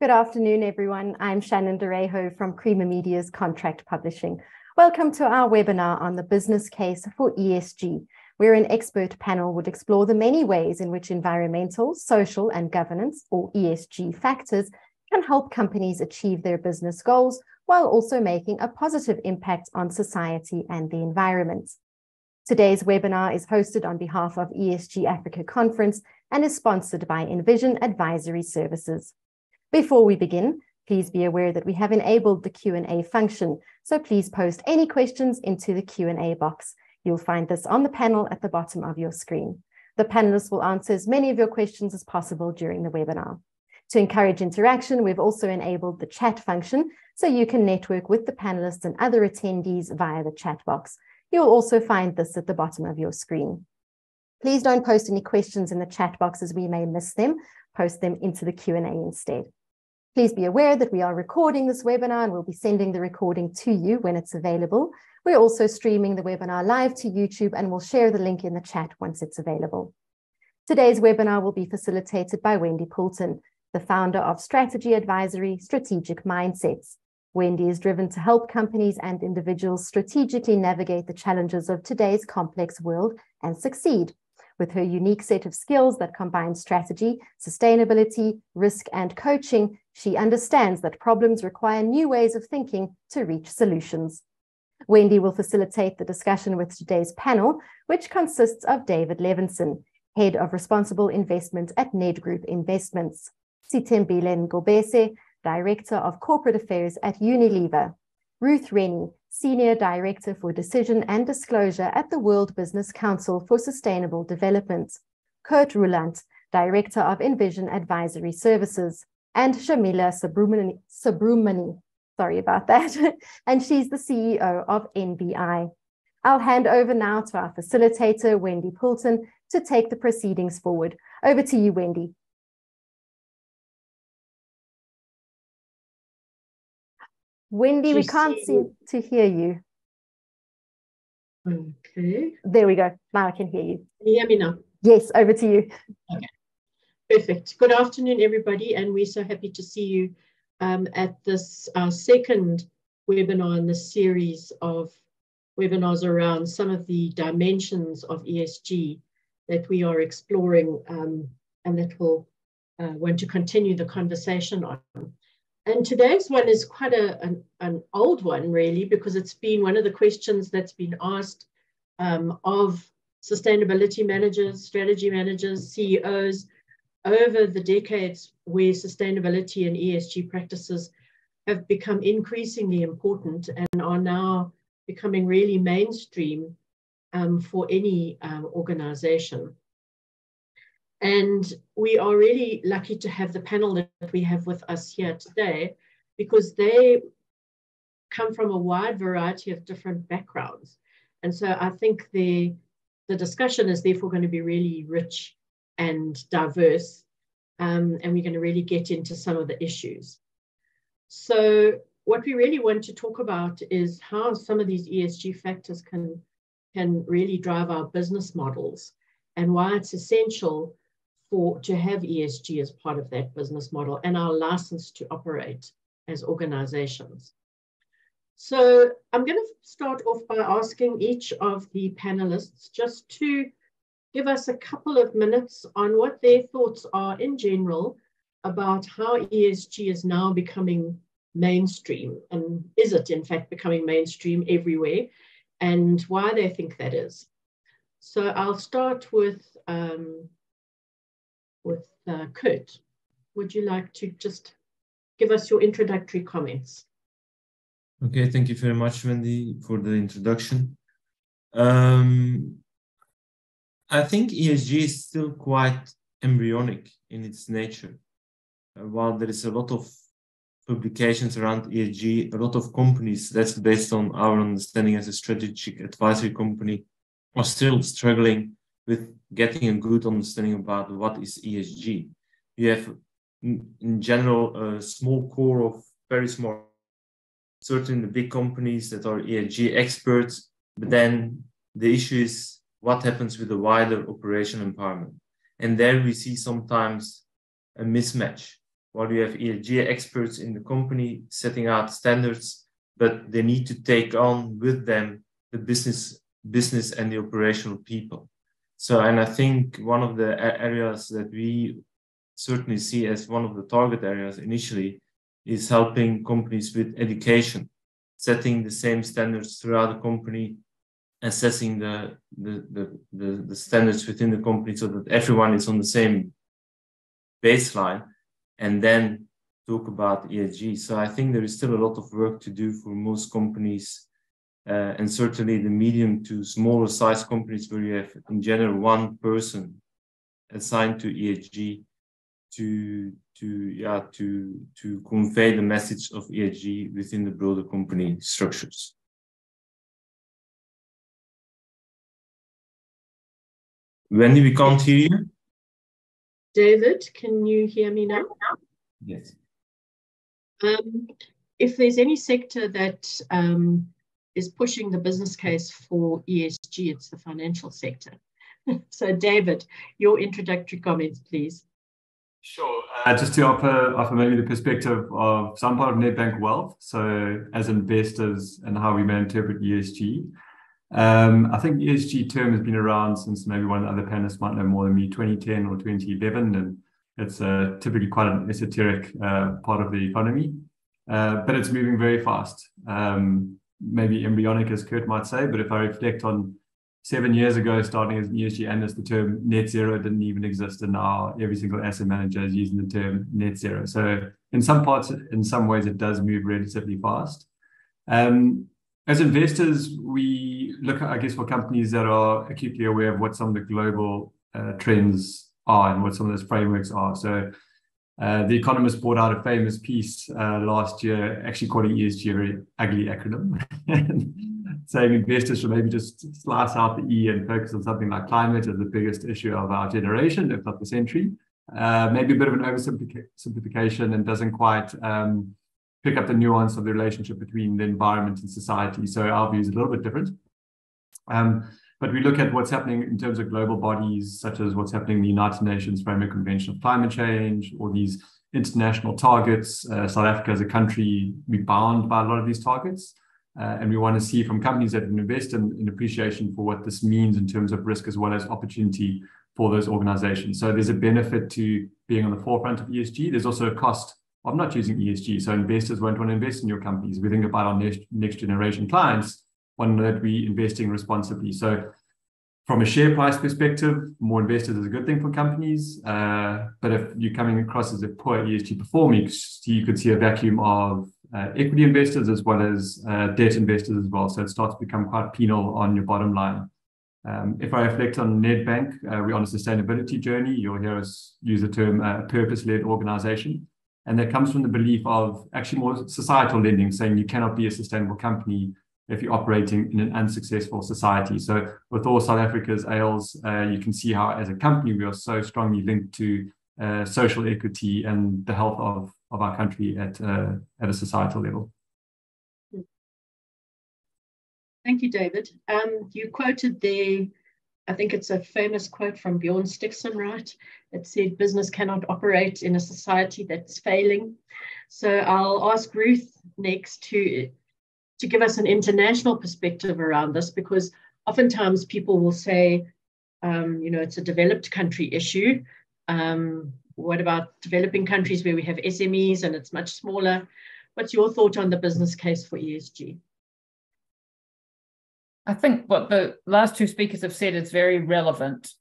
Good afternoon, everyone. I'm Shannon Derejo from Creamer Media's Contract Publishing. Welcome to our webinar on the business case for ESG, where an expert panel would explore the many ways in which environmental, social, and governance, or ESG factors, can help companies achieve their business goals while also making a positive impact on society and the environment. Today's webinar is hosted on behalf of ESG Africa Conference and is sponsored by Envision Advisory Services. Before we begin, please be aware that we have enabled the Q&A function, so please post any questions into the Q&A box. You'll find this on the panel at the bottom of your screen. The panelists will answer as many of your questions as possible during the webinar. To encourage interaction, we've also enabled the chat function, so you can network with the panelists and other attendees via the chat box. You'll also find this at the bottom of your screen. Please don't post any questions in the chat box as we may miss them. Post them into the Q&A instead. Please be aware that we are recording this webinar and we'll be sending the recording to you when it's available. We're also streaming the webinar live to YouTube and we'll share the link in the chat once it's available. Today's webinar will be facilitated by Wendy Poulton, the founder of Strategy Advisory Strategic Mindsets. Wendy is driven to help companies and individuals strategically navigate the challenges of today's complex world and succeed. With her unique set of skills that combine strategy, sustainability, risk, and coaching, she understands that problems require new ways of thinking to reach solutions. Wendy will facilitate the discussion with today's panel, which consists of David Levinson, Head of Responsible Investment at Nedgroup Investments, Sithembile Ngobese, Director of Corporate Affairs at Unilever, Ruth Rennie, Senior Director for Decision and Disclosure at the World Business Council for Sustainable Development, Kurt Roelandt, Director of Envision Advisory Services, and Shameela Soobramoney sorry about that, and she's the CEO of NBI. I'll hand over now to our facilitator, Wendy Poulton, to take the proceedings forward. Over to you, Wendy. Wendy, we can't seem to hear you. Okay. There we go. Now I can hear you. Can you hear me now? Yes, over to you. Okay. Perfect. Good afternoon, everybody, and we're so happy to see you um, at this our second webinar in the series of webinars around some of the dimensions of ESG that we are exploring um, and that we'll uh, want to continue the conversation on. And today's one is quite a, an, an, old one, really, because it's been one of the questions that's been asked um, of sustainability managers, strategy managers, CEOs over the decades where sustainability and ESG practices have become increasingly important and are now becoming really mainstream um, for any um, organization. And we are really lucky to have the panel that we have with us here today because they come from a wide variety of different backgrounds. And so I think the, the discussion is therefore going to be really rich and diverse. Um, and we're going to really get into some of the issues. So what we really want to talk about is how some of these ESG factors can, can really drive our business models and why it's essential for to have ESG as part of that business model and our license to operate as organizations. So I'm going to start off by asking each of the panelists just to give us a couple of minutes on what their thoughts are in general about how ESG is now becoming mainstream and is it in fact becoming mainstream everywhere and why they think that is. So I'll start with um, with uh, Kurt. Would you like to just give us your introductory comments? Okay, thank you very much, Wendy, for the introduction. Um, I think ESG is still quite embryonic in its nature. Uh, while there is a lot of publications around ESG, a lot of companies, that's based on our understanding as a strategic advisory company, are still struggling with getting a good understanding about what is ESG. You have, in general, a small core of very small, certain big companies that are ESG experts, but then the issue is what happens with the wider operation environment. And there we see sometimes a mismatch while you have ESG experts in the company setting out standards, but they need to take on with them the business, business and the operational people. So, and I think one of the areas that we certainly see as one of the target areas initially is helping companies with education, setting the same standards throughout the company, assessing the, the, the, the, the standards within the company so that everyone is on the same baseline and then talk about ESG. So I think there is still a lot of work to do for most companies uh, and certainly the medium to smaller size companies where you have in general one person assigned to ESG to to yeah to to convey the message of ESG within the broader company structures. Wendy, we can't hear you. David, can you hear me now? Yes. Um, if there's any sector that um, is pushing the business case for ESG, it's the financial sector. so, David, your introductory comments, please. Sure. Uh, just to offer, offer maybe the perspective of some part of Nedbank Wealth, so as investors and how we may interpret ESG. Um, I think ESG term has been around since maybe one of the other panelists might know more than me, 2010 or 2011, and it's uh, typically quite an esoteric uh, part of the economy, uh, but it's moving very fast. Um, maybe embryonic, as Kurt might say, but if I reflect on seven years ago, starting as an ESG analyst, the term net zero didn't even exist, and now every single asset manager is using the term net zero. So in some parts, in some ways, it does move relatively fast. Um, as investors, we look, I guess, for companies that are acutely aware of what some of the global uh, trends are and what some of those frameworks are. So, uh, the Economist brought out a famous piece uh, last year, actually calling ESG a very ugly acronym, saying investors should maybe just slice out the E and focus on something like climate as the biggest issue of our generation, if not the century. Uh, maybe a bit of an oversimplification and doesn't quite um, pick up the nuance of the relationship between the environment and society. So our view is a little bit different. Um, but we look at what's happening in terms of global bodies, such as what's happening in the United Nations Framework Convention of Climate Change, or these international targets. Uh, South Africa as a country, we're bound by a lot of these targets. Uh, and we want to see from companies that invest in, in appreciation for what this means in terms of risk as well as opportunity for those organizations. So there's a benefit to being on the forefront of ESG. There's also a cost of not using ESG. So investors won't want to invest in your companies. We think about our next, next generation clients, want that we investing responsibly. So from a share price perspective, more investors is a good thing for companies. Uh, but if you're coming across as a poor ESG performer, you could see a vacuum of uh, equity investors as well as uh, debt investors as well. So it starts to become quite penal on your bottom line. Um, if I reflect on Nedbank, uh, we're on a sustainability journey. You'll hear us use the term uh, purpose-led organization. And that comes from the belief of actually more societal lending, saying you cannot be a sustainable company if you're operating in an unsuccessful society. So with all South Africa's ales, uh, you can see how as a company we are so strongly linked to uh, social equity and the health of, of our country at, uh, at a societal level. Thank you, David. Um, you quoted the, I think it's a famous quote from Bjorn Stigson, right? It said, business cannot operate in a society that's failing. So I'll ask Ruth next to, to give us an international perspective around this because oftentimes people will say, um, you know, it's a developed country issue. Um, what about developing countries where we have SMEs and it's much smaller? What's your thought on the business case for ESG? I think what the last two speakers have said is very relevant.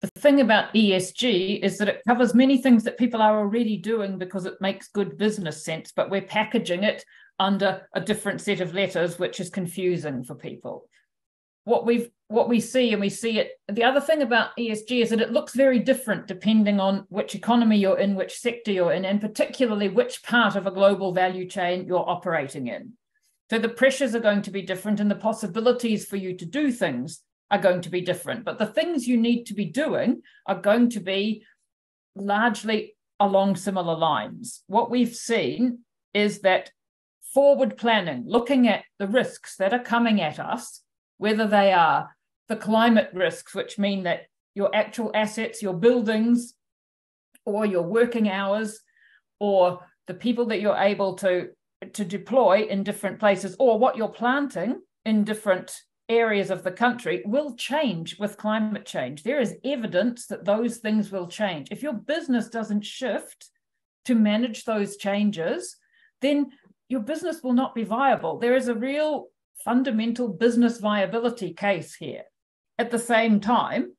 The thing about ESG is that it covers many things that people are already doing because it makes good business sense, but we're packaging it under a different set of letters, which is confusing for people. What we've what we see and we see it the other thing about ESG is that it looks very different depending on which economy you're in, which sector you're in, and particularly which part of a global value chain you're operating in. So the pressures are going to be different and the possibilities for you to do things are going to be different. But the things you need to be doing are going to be largely along similar lines. What we've seen is that forward planning, looking at the risks that are coming at us, whether they are the climate risks, which mean that your actual assets, your buildings, or your working hours or the people that you're able to to deploy in different places or what you're planting in different areas of the country will change with climate change. There is evidence that those things will change. If your business doesn't shift to manage those changes, then your business will not be viable. There is a real fundamental business viability case here. At the same time,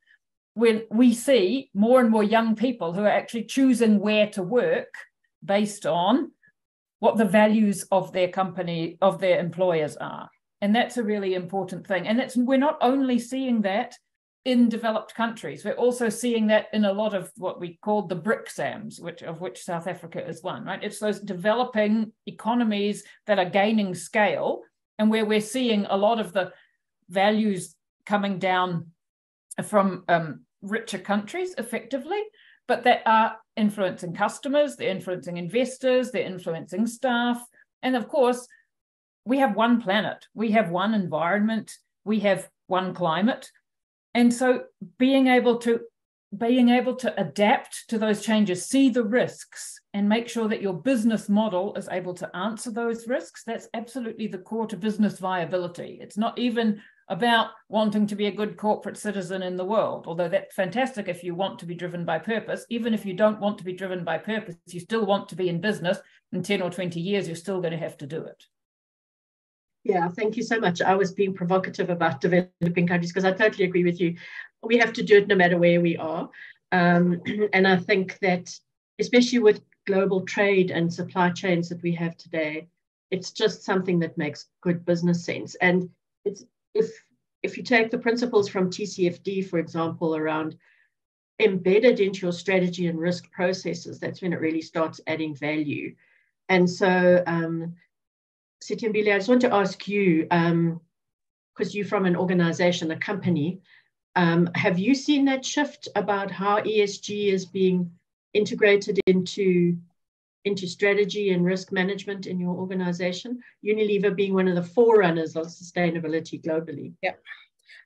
when we see more and more young people who are actually choosing where to work based on what the values of their company, of their employers are. And that's a really important thing. And it's we're not only seeing that in developed countries, we're also seeing that in a lot of what we call the BRICSAMs, which of which South Africa is one, right? It's those developing economies that are gaining scale and where we're seeing a lot of the values coming down from um, richer countries effectively, but that are influencing customers, they're influencing investors, they're influencing staff. And of course, we have one planet, we have one environment, we have one climate. And so being able to being able to adapt to those changes, see the risks, and make sure that your business model is able to answer those risks, that's absolutely the core to business viability. It's not even about wanting to be a good corporate citizen in the world, although that's fantastic if you want to be driven by purpose. Even if you don't want to be driven by purpose, you still want to be in business. In 10 or 20 years, you're still going to have to do it. Yeah, thank you so much. I was being provocative about developing countries because I totally agree with you. We have to do it no matter where we are. Um, and I think that, especially with global trade and supply chains that we have today, it's just something that makes good business sense. And it's if if you take the principles from TCFD, for example, around embedded into your strategy and risk processes, that's when it really starts adding value. And so um, Sithembile, I just want to ask you, because um, you're from an organization, a company, um, have you seen that shift about how ESG is being integrated into into strategy and risk management in your organization? Unilever being one of the forerunners of sustainability globally. Yeah,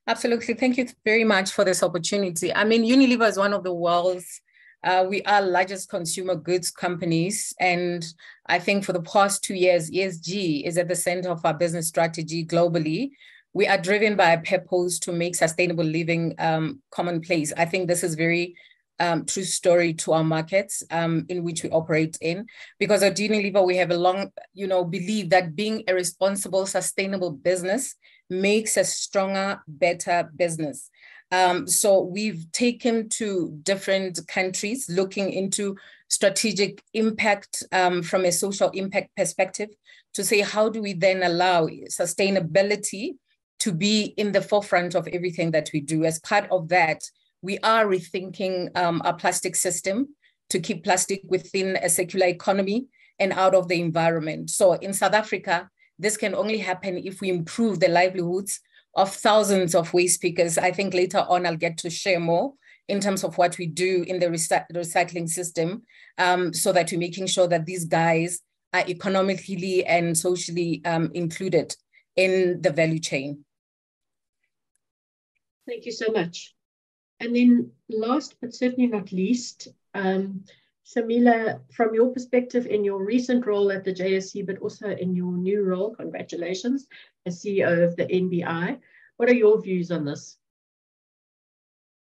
absolutely. Thank you very much for this opportunity. I mean, Unilever is one of the world's uh, we are largest consumer goods companies. And I think for the past two years, ESG is at the center of our business strategy globally. We are driven by a purpose to make sustainable living um, commonplace. I think this is very um, true story to our markets um, in which we operate in. Because at Unilever, we have a long, you know, belief that being a responsible, sustainable business makes a stronger, better business. Um, so we've taken to different countries looking into strategic impact um, from a social impact perspective to say how do we then allow sustainability to be in the forefront of everything that we do. As part of that, we are rethinking um, our plastic system to keep plastic within a circular economy and out of the environment. So in South Africa, this can only happen if we improve the livelihoods of thousands of waste pickers. I think later on I'll get to share more in terms of what we do in the recycling system um, so that we're making sure that these guys are economically and socially um, included in the value chain. Thank you so much. And then last but certainly not least, um, Shameela, from your perspective in your recent role at the JSE, but also in your new role, congratulations, as CEO of the NBI, what are your views on this?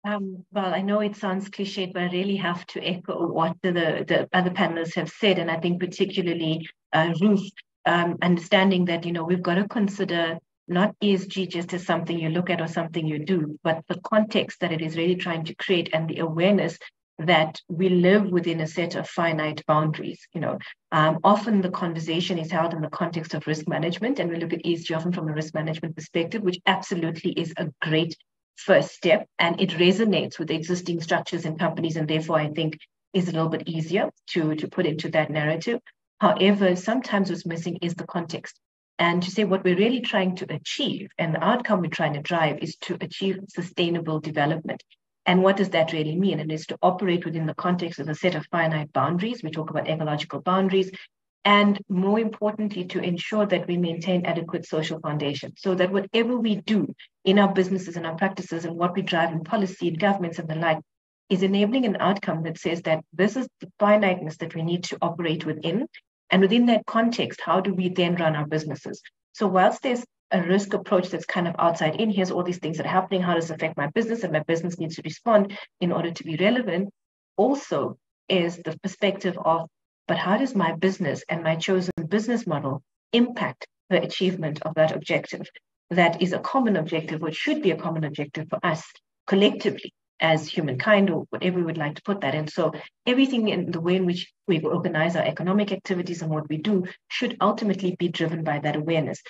Um, well, I know it sounds cliched, but I really have to echo what the, the other panelists have said. And I think particularly uh, Ruth, um, understanding that, you know, we've got to consider not ESG just as something you look at or something you do, but the context that it is really trying to create and the awareness that we live within a set of finite boundaries. You know, um, often the conversation is held in the context of risk management, and we look at ESG often from a risk management perspective, which absolutely is a great first step, and it resonates with existing structures and companies, and therefore I think is a little bit easier to to put into that narrative. However, sometimes what's missing is the context. And to say what we're really trying to achieve and the outcome we're trying to drive is to achieve sustainable development. And what does that really mean? It is to operate within the context of a set of finite boundaries. We talk about ecological boundaries. And more importantly, to ensure that we maintain adequate social foundation so that whatever we do in our businesses and our practices and what we drive in policy and governments and the like is enabling an outcome that says that this is the finiteness that we need to operate within. And within that context, how do we then run our businesses? So, whilst there's a risk approach that's kind of outside in, here's all these things that are happening, how does it affect my business? And my business needs to respond in order to be relevant. Also, is the perspective of, but how does my business and my chosen business model impact the achievement of that objective? That is a common objective, which should be a common objective for us collectively as humankind or whatever we would like to put that in. So everything in the way in which we organize our economic activities and what we do should ultimately be driven by that awareness.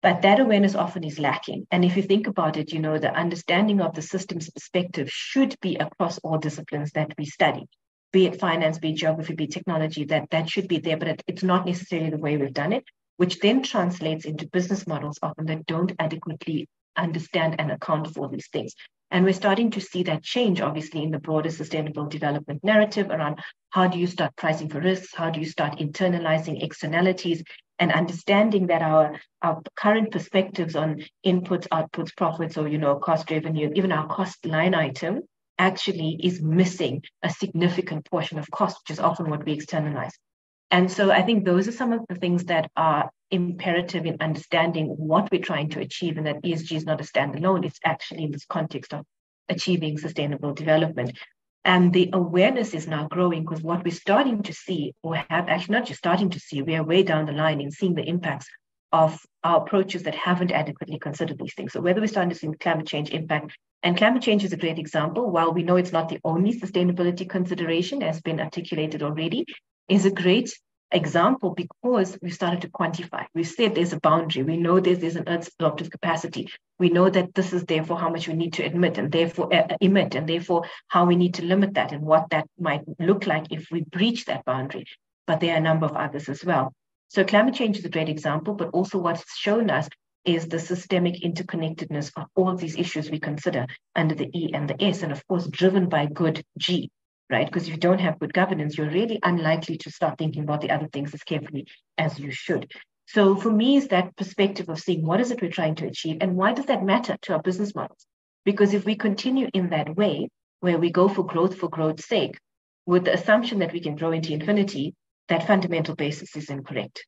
But that awareness often is lacking. And if you think about it, you know, the understanding of the system's perspective should be across all disciplines that we study, be it finance, be it geography, be it technology, that, that should be there, but it, it's not necessarily the way we've done it, which then translates into business models often that don't adequately understand and account for these things. And we're starting to see that change, obviously, in the broader sustainable development narrative around how do you start pricing for risks? How do you start internalizing externalities and understanding that our, our current perspectives on inputs, outputs, profits, or, you know, cost revenue, even our cost line item actually is missing a significant portion of cost, which is often what we externalize. And so I think those are some of the things that are imperative in understanding what we're trying to achieve and that ESG is not a standalone, it's actually in this context of achieving sustainable development. And the awareness is now growing because what we're starting to see, or have actually not just starting to see, we are way down the line in seeing the impacts of our approaches that haven't adequately considered these things. So whether we're starting to see climate change impact, and climate change is a great example, while we know it's not the only sustainability consideration as been articulated already, is a great example because we started to quantify. We said there's a boundary. We know there's, there's an Earth's absorptive capacity. We know that this is therefore how much we need to admit and therefore uh, emit and therefore how we need to limit that and what that might look like if we breach that boundary. But there are a number of others as well. So climate change is a great example, but also what's shown us is the systemic interconnectedness of all these issues we consider under the E and the S, and of course, driven by good G right? Because if you don't have good governance, you're really unlikely to start thinking about the other things as carefully as you should. So for me, is that perspective of seeing what is it we're trying to achieve and why does that matter to our business models? Because if we continue in that way, where we go for growth for growth's sake, with the assumption that we can grow into infinity, that fundamental basis is incorrect.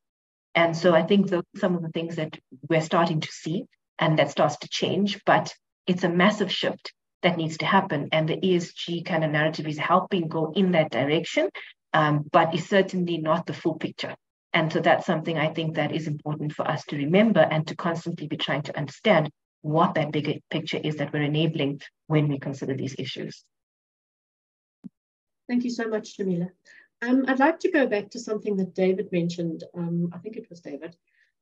And so I think those some of the things that we're starting to see and that starts to change, but it's a massive shift that needs to happen. And the ESG kind of narrative is helping go in that direction, um, but is certainly not the full picture. And so that's something I think that is important for us to remember and to constantly be trying to understand what that bigger picture is that we're enabling when we consider these issues. Thank you so much, Shameela. Um, I'd like to go back to something that David mentioned. Um, I think it was David,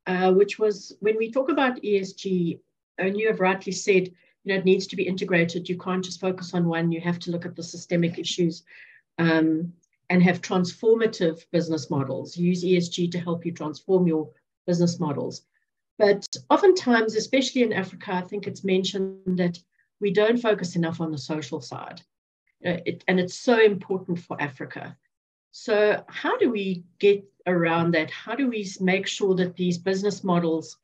uh, which was when we talk about ESG, and you have rightly said you know, it needs to be integrated. You can't just focus on one. You have to look at the systemic issues um, and have transformative business models. Use ESG to help you transform your business models. But oftentimes, especially in Africa, I think it's mentioned that we don't focus enough on the social side. Uh, it, and it's so important for Africa. So, how do we get around that? How do we make sure that these business models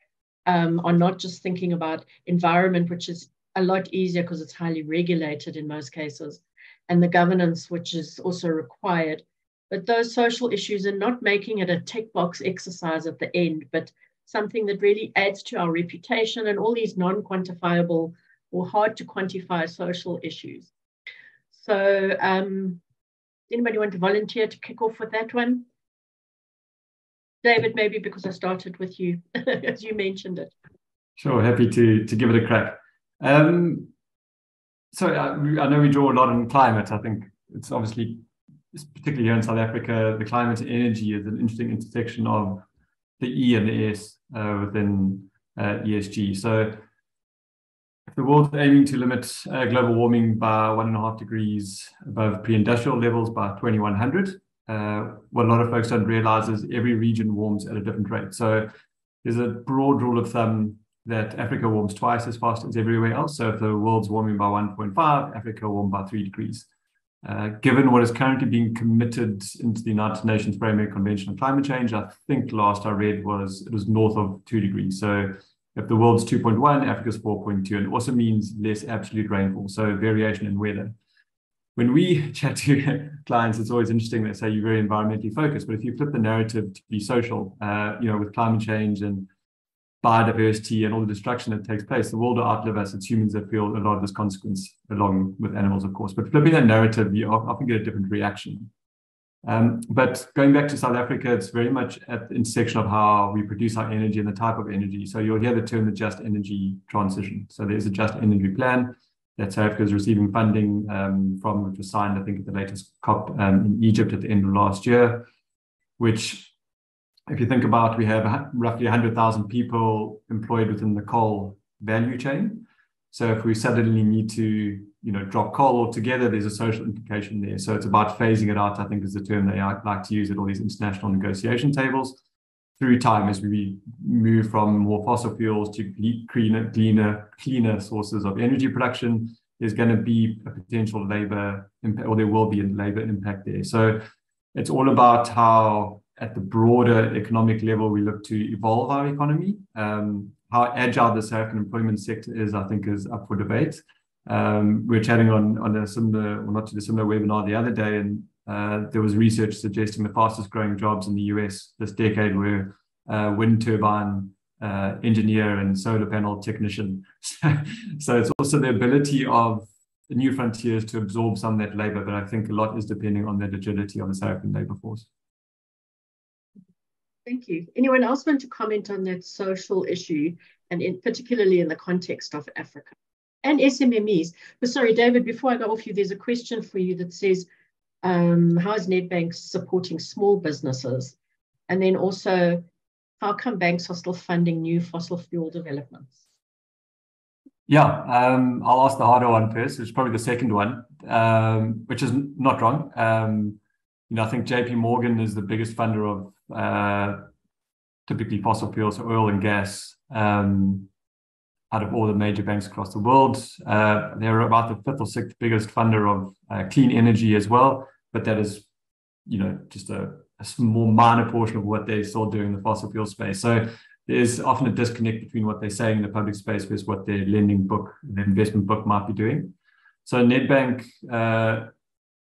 um, are not just thinking about environment, which is a lot easier because it's highly regulated in most cases, and the governance, which is also required. But those social issues are not making it a tick box exercise at the end, but something that really adds to our reputation and all these non quantifiable or hard to quantify social issues. So, um, anybody want to volunteer to kick off with that one? David, maybe because I started with you, as you mentioned it. Sure, happy to, to give it a crack. Um, so I, uh, I know we draw a lot on climate. I think it's obviously, particularly here in South Africa, the climate and energy is an interesting intersection of the E and the S uh, within uh, ESG. So if the world's aiming to limit uh, global warming by one and a half degrees above pre-industrial levels by 2100, uh, what a lot of folks don't realize is every region warms at a different rate. So there's a broad rule of thumb that Africa warms twice as fast as everywhere else. So if the world's warming by 1.5, Africa warm by three degrees. Uh, given what is currently being committed into the United Nations Framework Convention on Climate Change, I think last I read was it was north of two degrees. So if the world's 2.1, Africa's 4.2, and also means less absolute rainfall, so variation in weather. when we chat to clients, it's always interesting. They say you're very environmentally focused, but if you flip the narrative to be social, uh, you know, with climate change and biodiversity and all the destruction that takes place, the world will outlive us. It's humans that feel a lot of this consequence, along with animals, of course. But flipping that narrative, you often get a different reaction. Um, but going back to South Africa, it's very much at the intersection of how we produce our energy and the type of energy. So you'll hear the term the just energy transition. So there's a just energy plan that South Africa is receiving funding um, from, which was signed, I think, at the latest COP um, in Egypt at the end of last year, which, if you think about, we have roughly 100,000 people employed within the coal value chain. So if we suddenly need to, you know, drop coal altogether, there's a social implication there. So it's about phasing it out, I think is the term they like to use at all these international negotiation tables through time as we move from more fossil fuels to cleaner, cleaner, cleaner sources of energy production, there's going to be a potential labor impact, or there will be a labor impact there. So it's all about how, at the broader economic level, we look to evolve our economy. Um, how agile the South African employment sector is, I think, is up for debate. Um, we are chatting on on a similar, well, not to the similar webinar the other day, and uh, there was research suggesting the fastest growing jobs in the US this decade were uh, wind turbine uh, engineer and solar panel technician. so it's also the ability of the new frontiers to absorb some of that labor, but I think a lot is depending on the agility of the South African labor force. Thank you. Anyone else want to comment on that social issue, and in, particularly in the context of Africa and SMMEs? But sorry, David, before I go off you, there's a question for you that says, um, how is Nedbank supporting small businesses? And then also, how come banks are still funding new fossil fuel developments? Yeah, um, I'll ask the harder one first, which is probably the second one, um, which is not wrong. You know, I think JP Morgan is the biggest funder of uh, typically fossil fuels, so oil and gas, um, out of all the major banks across the world. Uh, they're about the fifth or sixth biggest funder of uh, clean energy as well but that is, you know, just a, a more minor portion of what they're still doing in the fossil fuel space. So there's often a disconnect between what they're saying in the public space versus what their lending book, their investment book might be doing. So Nedbank, uh,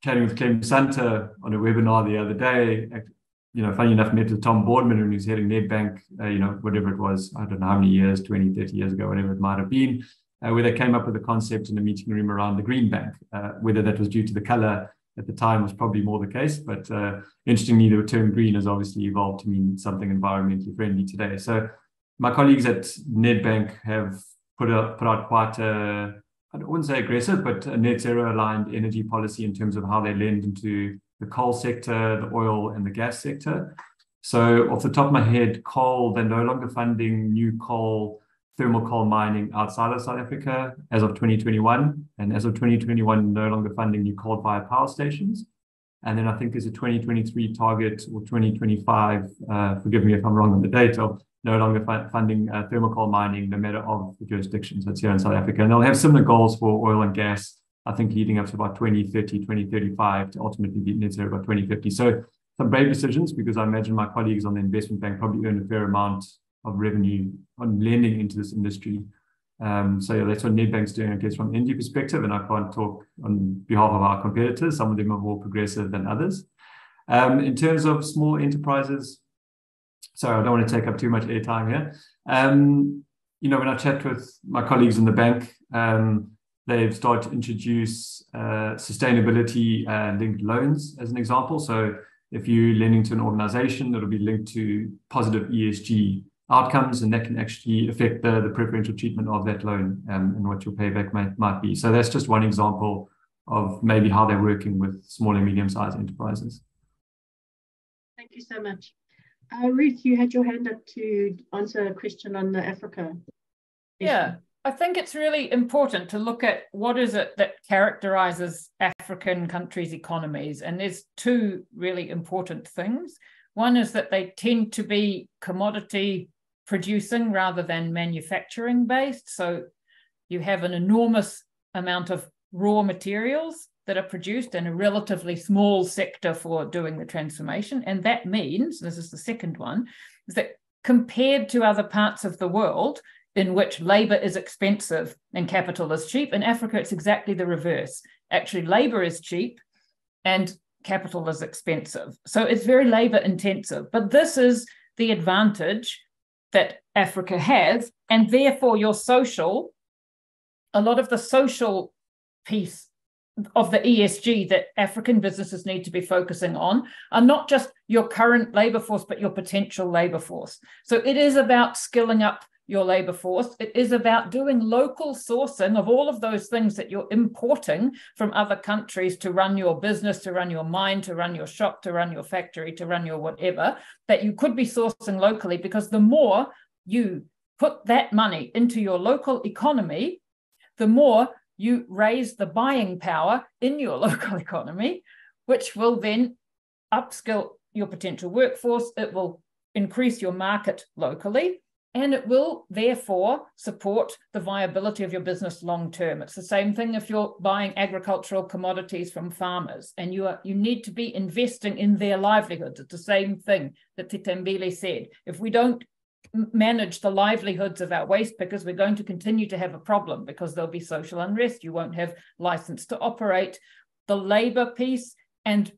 chatting with Clem Sunter on a webinar the other day, you know, funny enough, met with Tom Boardman when he was heading Nedbank, uh, you know, whatever it was, I don't know how many years, 20, 30 years ago, whatever it might have been, uh, where they came up with a concept in a meeting room around the green bank, uh, whether that was due to the color at the time was probably more the case. But uh, interestingly, the term green has obviously evolved to mean something environmentally friendly today. So my colleagues at Nedbank have put out, put out quite a, I wouldn't say aggressive, but a net zero aligned energy policy in terms of how they lend into the coal sector, the oil and the gas sector. So off the top of my head, coal, they're no longer funding new coal thermal coal mining outside of South Africa as of 2021. And as of 2021, no longer funding new coal fired power stations. And then I think there's a 2023 target or 2025, uh, forgive me if I'm wrong on the date, of no longer funding uh, thermal coal mining, no matter of the jurisdictions that's here in South Africa. And they'll have similar goals for oil and gas, I think leading up to about 2030, 2035 to ultimately be net zero by 2050. So some brave decisions because I imagine my colleagues on the investment bank probably earn a fair amount of revenue on lending into this industry. Um, so yeah, that's what Nedbank's doing, I guess, from an perspective. And I can't talk on behalf of our competitors. Some of them are more progressive than others. Um, in terms of small enterprises, sorry, I don't want to take up too much airtime here. Um, you know, when I chat with my colleagues in the bank, um, they've started to introduce uh, sustainability uh, linked loans as an example. So if you're lending to an organization, it'll be linked to positive ESG outcomes, and that can actually affect the, the preferential treatment of that loan um, and what your payback might, might be. So that's just one example of maybe how they're working with small and medium-sized enterprises. Thank you so much. Uh, Ruth, you had your hand up to answer a question on the Africa. Yeah, I think it's really important to look at what is it that characterizes African countries' economies. And there's two really important things. One is that they tend to be commodity producing rather than manufacturing based. So you have an enormous amount of raw materials that are produced in a relatively small sector for doing the transformation. And that means, this is the second one, is that compared to other parts of the world in which labor is expensive and capital is cheap, in Africa, it's exactly the reverse. actually labor is cheap and capital is expensive. So it's very labor intensive. But this is the advantage that Africa has. And therefore, your social, a lot of the social piece of the ESG that African businesses need to be focusing on are not just your current labor force, but your potential labor force. So it is about skilling up your labor force. It is about doing local sourcing of all of those things that you're importing from other countries to run your business, to run your mine, to run your shop, to run your factory, to run your whatever, that you could be sourcing locally. Because the more you put that money into your local economy, the more you raise the buying power in your local economy, which will then upskill your potential workforce. It will increase your market locally and it will therefore support the viability of your business long term. It's the same thing if you're buying agricultural commodities from farmers and you are you need to be investing in their livelihoods it's the same thing that Sithembile said. If we don't manage the livelihoods of our waste pickers we're going to continue to have a problem because there'll be social unrest you won't have license to operate the labor piece and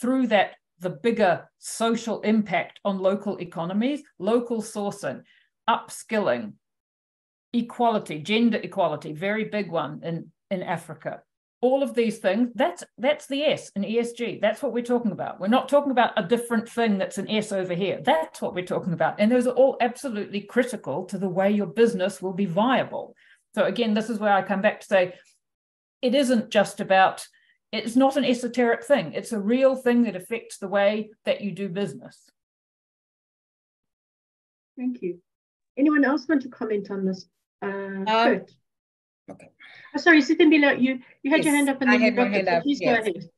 through that the bigger social impact on local economies local sourcing upskilling, equality, gender equality, very big one in, in Africa. All of these things, that's that's the S in ESG. That's what we're talking about. We're not talking about a different thing that's an S over here. That's what we're talking about. And those are all absolutely critical to the way your business will be viable. So again, this is where I come back to say it isn't just about it's not an esoteric thing. It's a real thing that affects the way that you do business. Thank you. Anyone else want to comment on this? Uh, um, okay. Oh, sorry, below you, you had yes, your hand up and then I had my hand up. Please yes. go ahead.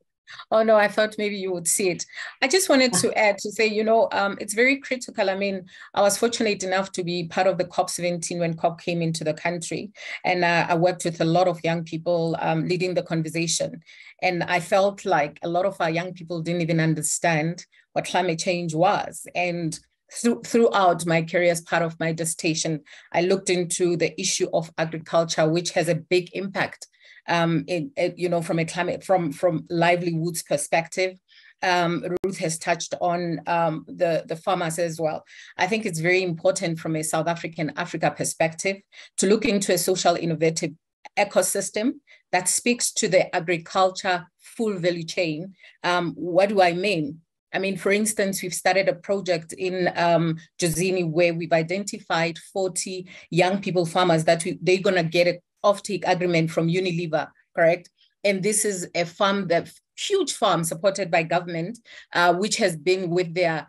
Oh no, I thought maybe you would see it. I just wanted to add to say, you know, um, it's very critical. I mean, I was fortunate enough to be part of the COP17 when COP came into the country, and uh, I worked with a lot of young people um, leading the conversation. And I felt like a lot of our young people didn't even understand what climate change was. And through, throughout my career as part of my dissertation, I looked into the issue of agriculture, which has a big impact, um, in, in, you know, from a climate, from from livelihoods perspective. Um, Ruth has touched on um, the, the farmers as well. I think it's very important from a South African Africa perspective to look into a social innovative ecosystem that speaks to the agriculture full value chain. Um, what do I mean? I mean, for instance, we've started a project in um, Jozini where we've identified 40 young people farmers that we, they're going to get an offtake agreement from Unilever, correct? And this is a farm, that huge farm supported by government, uh, which has been with their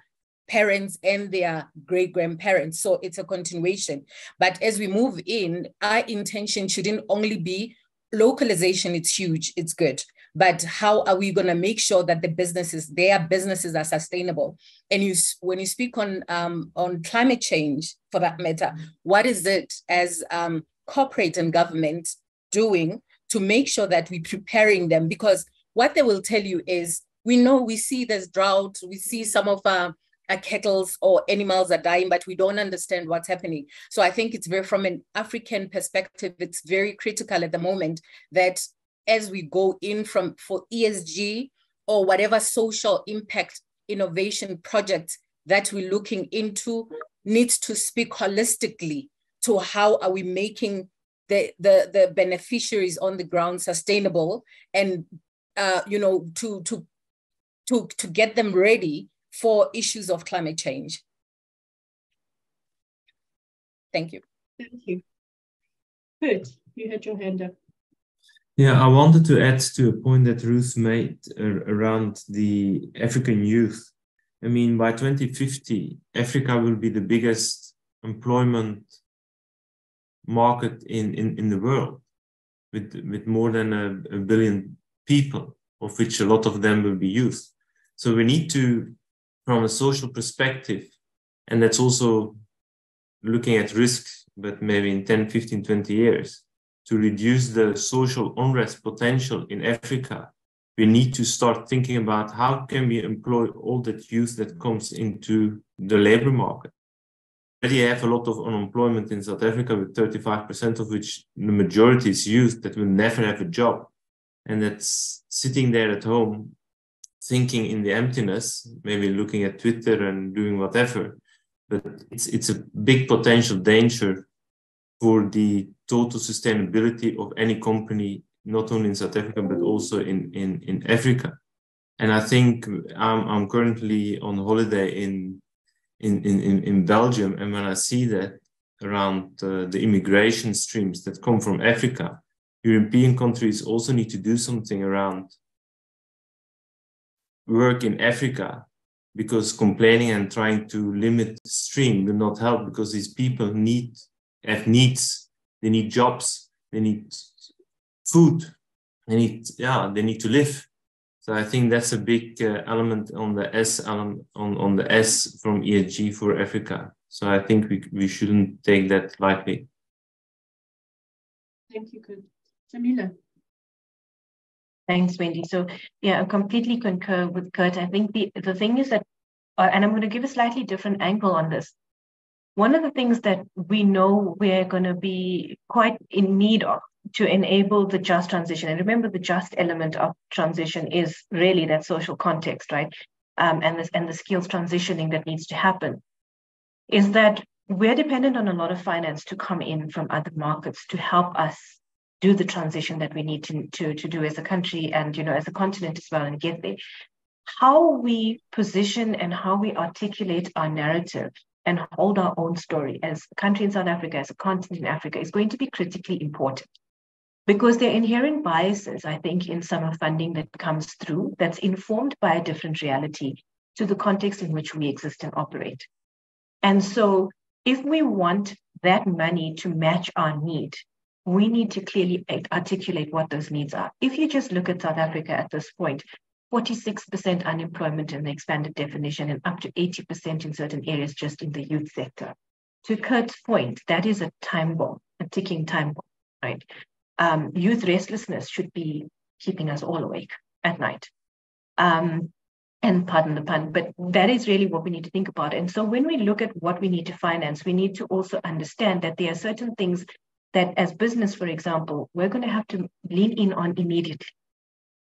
parents and their great grandparents. So it's a continuation. But as we move in, our intention shouldn't only be localization, it's huge, it's good but how are we going to make sure that the businesses their businesses are sustainable? And you when you speak on um, on climate change for that matter what is it as um, corporate and government doing to make sure that we're preparing them? Because what they will tell you is we know we see there's drought we see some of our, our kettles or animals are dying but we don't understand what's happening. So i think it's very from an african perspective it's very critical at the moment that as we go in from for ESG or whatever social impact innovation project that we're looking into needs to speak holistically to how are we making the, the, the beneficiaries on the ground sustainable and uh, you know to, to, to, to get them ready for issues of climate change. Thank you. Thank you. Good. You had your hand up. Yeah, I wanted to add to a point that Ruth made uh, around the African youth. I mean, by 2050, Africa will be the biggest employment market in, in, in the world with, with more than a, a billion people, of which a lot of them will be youth. So we need to, from a social perspective, and that's also looking at risks, but maybe in 10, 15, 20 years, to reduce the social unrest potential in Africa, we need to start thinking about how can we employ all that youth that comes into the labor market. Already have a lot of unemployment in South Africa with 35% of which the majority is youth that will never have a job. and that's sitting there at home thinking in the emptiness, maybe looking at Twitter and doing whatever. But it's it's a big potential danger for the total sustainability of any company, not only in South Africa but also in in in Africa. And I think I'm I'm currently on holiday in in in in Belgium, and when I see that around uh, the immigration streams that come from Africa, European countries also need to do something around work in Africa because complaining and trying to limit stream will not help because these people need have needs they need jobs. They need food. They need yeah they need to live. So i think that's a big uh, element on the s element on, on the s from esg for africa. So i think we, we shouldn't take that lightly. Thank you good. Shameela. Thanks, Wendy. So yeah, I completely concur with Kurt. I think the, the thing is that, uh, and I'm going to give a slightly different angle on this. One of the things that we know we're going to be quite in need of to enable the just transition, and remember the just element of transition is really that social context, right? Um, and this and the skills transitioning that needs to happen, is that we're dependent on a lot of finance to come in from other markets to help us do the transition that we need to, to, to do as a country and you know as a continent as well and get there how we position and how we articulate our narrative and hold our own story as a country in south africa as a continent in africa is going to be critically important because there are inherent biases i think in some of funding that comes through that's informed by a different reality to the context in which we exist and operate and so if we want that money to match our need we need to clearly articulate what those needs are. If you just look at South Africa at this point, 46% unemployment in the expanded definition and up to 80% in certain areas just in the youth sector. To Kurt's point, that is a time bomb, a ticking time bomb, right? Um, youth restlessness should be keeping us all awake at night. Um, and pardon the pun, but that is really what we need to think about. And so when we look at what we need to finance, we need to also understand that there are certain things that as business, for example, we're going to have to lean in on immediately.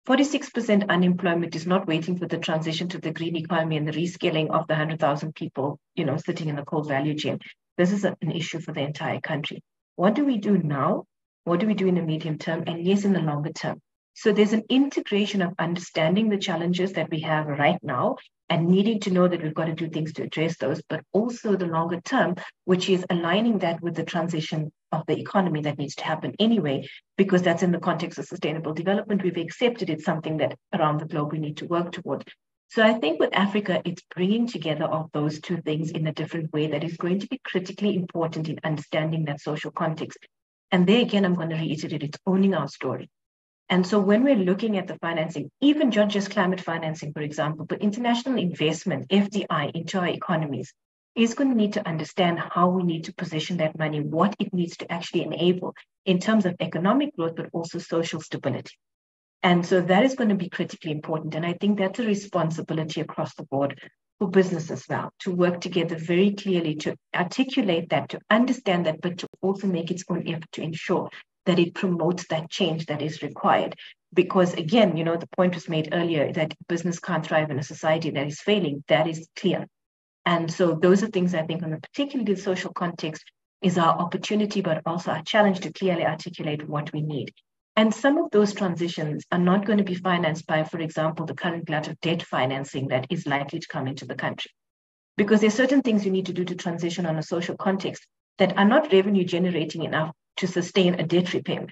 46% unemployment is not waiting for the transition to the green economy and the rescaling of the 100,000 people, you know, sitting in the coal value chain. This is an issue for the entire country. What do we do now? What do we do in the medium term? And yes, in the longer term. So there's an integration of understanding the challenges that we have right now and needing to know that we've got to do things to address those, but also the longer term, which is aligning that with the transition of the economy that needs to happen anyway, because that's in the context of sustainable development. We've accepted it's something that around the globe we need to work toward. So I think with Africa, it's bringing together of those two things in a different way that is going to be critically important in understanding that social context. And there again, I'm going to reiterate, it's owning our story. And so when we're looking at the financing, even not just climate financing, for example, but international investment, FDI, into our economies, is going to need to understand how we need to position that money, what it needs to actually enable in terms of economic growth, but also social stability. And so that is going to be critically important. And I think that's a responsibility across the board for business as well to work together very clearly to articulate that, to understand that, but to also make its own effort to ensure that it promotes that change that is required. Because again, you know, the point was made earlier that business can't thrive in a society that is failing. That is clear. And so those are things I think on the particularly the social context is our opportunity, but also our challenge to clearly articulate what we need. And some of those transitions are not going to be financed by, for example, the current glut of debt financing that is likely to come into the country. Because there are certain things you need to do to transition on a social context that are not revenue generating enough to sustain a debt repayment,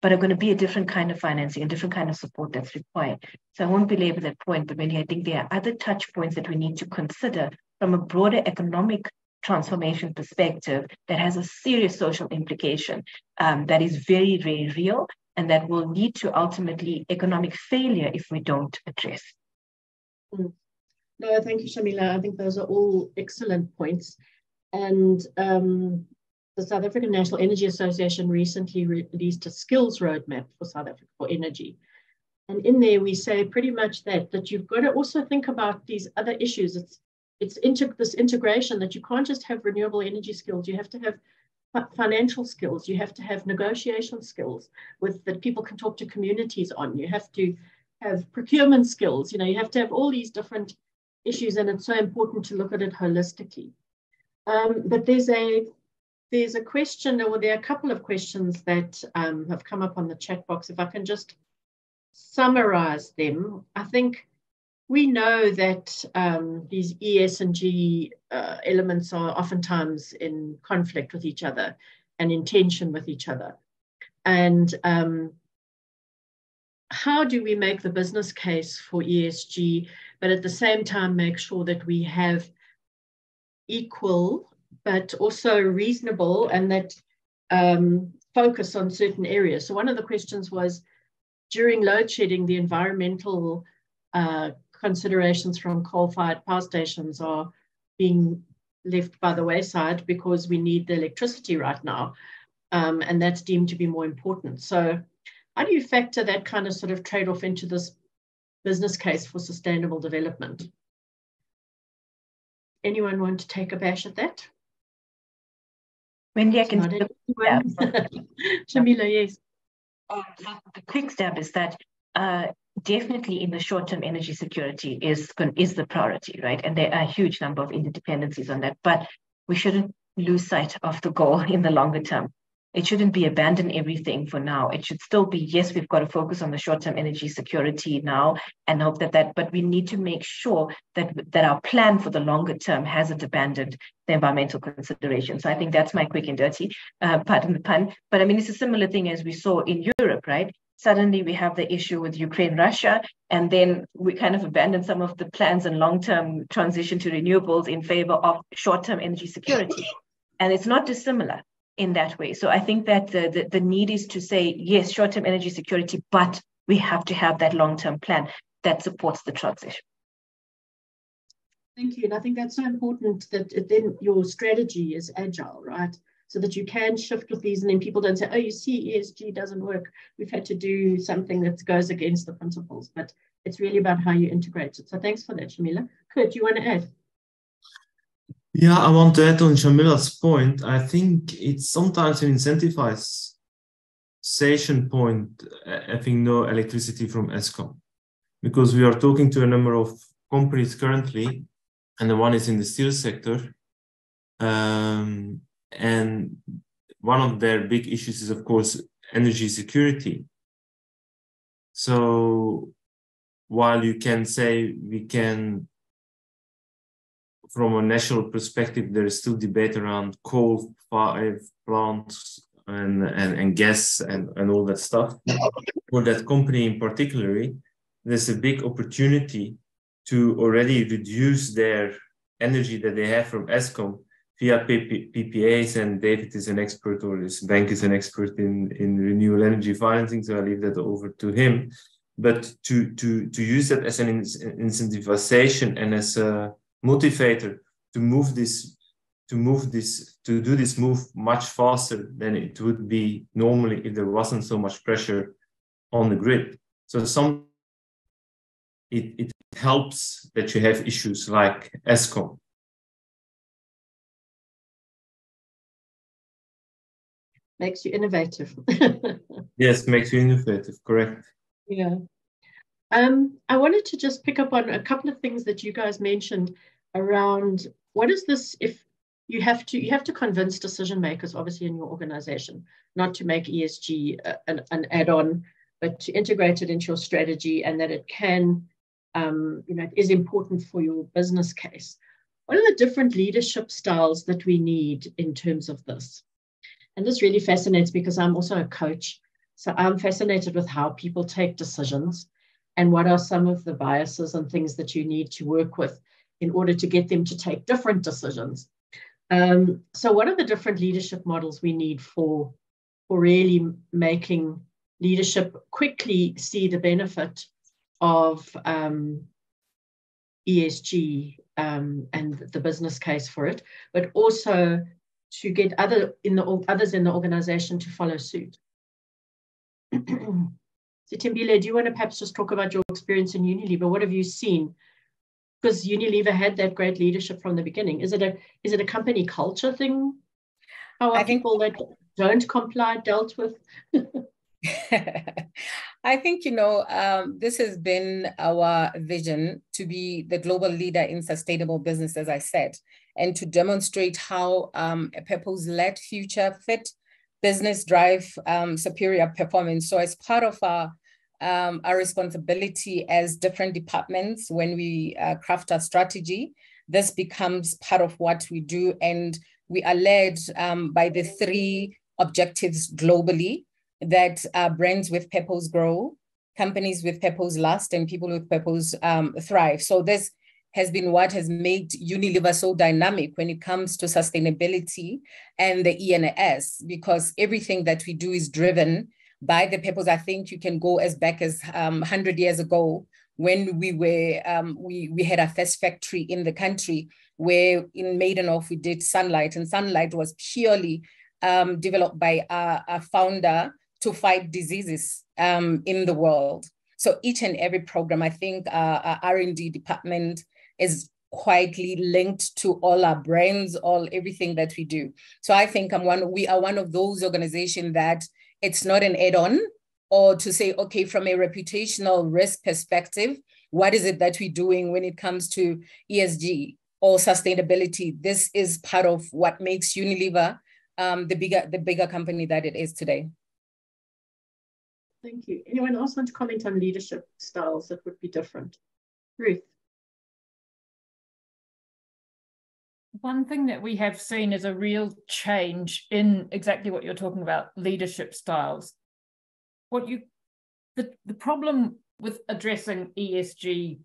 but are going to be a different kind of financing, a different kind of support that's required. So I won't belabor that point, but really I think there are other touch points that we need to consider from a broader economic transformation perspective that has a serious social implication um, that is very, very real and that will lead to ultimately economic failure if we don't address. Mm. No, thank you, Shameela. I think those are all excellent points. And um, the South African National Energy Association recently released a skills roadmap for South Africa for energy. And in there, we say pretty much that, that you've got to also think about these other issues. It's, it's inter- this integration that you can't just have renewable energy skills. You have to have financial skills. You have to have negotiation skills with that people can talk to communities on. You have to have procurement skills. You know, you have to have all these different issues, and it's so important to look at it holistically. Um, but there's a there's a question, or there are a couple of questions that um, have come up on the chat box. If I can just summarize them, I think we know that um, these ES and G uh, elements are oftentimes in conflict with each other and in tension with each other. And um, how do we make the business case for ESG, but at the same time make sure that we have equal but also reasonable and that um, focus on certain areas? So one of the questions was during load shedding, the environmental uh, considerations from coal-fired power stations are being left by the wayside because we need the electricity right now. Um, and that's deemed to be more important. So how do you factor that kind of sort of trade-off into this business case for sustainable development? Anyone want to take a bash at that? Wendy, I can. Shameela, yes. Um, the quick step is that uh, definitely in the short term, energy security is is the priority, right? And there are a huge number of interdependencies on that, but we shouldn't lose sight of the goal in the longer term. It shouldn't be abandon everything for now. It should still be yes, we've got to focus on the short term energy security now and hope that that, but we need to make sure that that our plan for the longer term hasn't abandoned the environmental considerations. So I think that's my quick and dirty, uh, pardon the pun. But I mean, it's a similar thing as we saw in Europe, right? suddenly we have the issue with Ukraine, Russia, and then we kind of abandon some of the plans and long term transition to renewables in favor of short term energy security. And it's not dissimilar in that way. So I think that the, the, the need is to say, yes, short term energy security, but we have to have that long term plan that supports the transition. Thank you. And I think that's so important that then your strategy is agile, right? so that you can shift with these and then people don't say, oh, you see, ESG doesn't work. We've had to do something that goes against the principles, but it's really about how you integrate it. So thanks for that, Shameela. Kurt, you want to add? Yeah, I want to add on Shameela's point. I think it's sometimes an incentivization point having no electricity from Eskom because we are talking to a number of companies currently, and the one is in the steel sector. Um, and one of their big issues is, of course, energy security. So while you can say we can, from a national perspective, there is still debate around coal plants and, and, and gas and, and all that stuff. For that company in particular, there's a big opportunity to already reduce their energy that they have from Eskom via PPAs, and David is an expert, or his bank is an expert in, in renewable energy financing, so I leave that over to him. But to, to, to use that as an incentivization and as a motivator to move this to move this to do this move much faster than it would be normally if there wasn't so much pressure on the grid. So some it, it helps that you have issues like Eskom makes you innovative. yes, makes you innovative, correct. Yeah. Um, I wanted to just pick up on a couple of things that you guys mentioned around what is this if you have to you have to convince decision makers obviously in your organization not to make ESG an, an add-on but to integrate it into your strategy and that it can um, you know it is important for your business case. What are the different leadership styles that we need in terms of this? And this really fascinates because I'm also a coach. So I'm fascinated with how people take decisions and what are some of the biases and things that you need to work with in order to get them to take different decisions. Um, so, what are the different leadership models we need for, for really making leadership quickly see the benefit of um, ESG um, and the business case for it, but also to get other in the others in the organization to follow suit. so Sithembile, do you want to perhaps just talk about your experience in Unilever? What have you seen? Because Unilever had that great leadership from the beginning. Is it a is it a company culture thing? How are I people think, that don't comply dealt with? I think, you know, um, this has been our vision to be the global leader in sustainable business, as I said, and to demonstrate how um, a purpose led future fit business drive um, superior performance. So, as part of our um, our responsibility as different departments when we uh, craft our strategy, this becomes part of what we do. And we are led um, by the three objectives globally that uh, brands with purpose grow, companies with purpose last, and people with purpose um, thrive. So this has been what has made Unilever so dynamic when it comes to sustainability and the E&S, because everything that we do is driven by the purpose. I think you can go as back as um, 100 years ago when we were um, we we had our first factory in the country where in Maydon Wharf we did sunlight, and sunlight was purely um, developed by our, our founder to fight diseases um, in the world. So each and every program, I think uh, our R&D department is quietly linked to all our brands, all everything that we do. So I think I'm one. We are one of those organizations that it's not an add-on, or to say, okay, from a reputational risk perspective, what is it that we're doing when it comes to ESG or sustainability? This is part of what makes Unilever um, the bigger the bigger company that it is today. Thank you. Anyone else want to comment on leadership styles that would be different? Ruth. One thing that we have seen is a real change in exactly what you're talking about, leadership styles. What you the, the problem with addressing ESG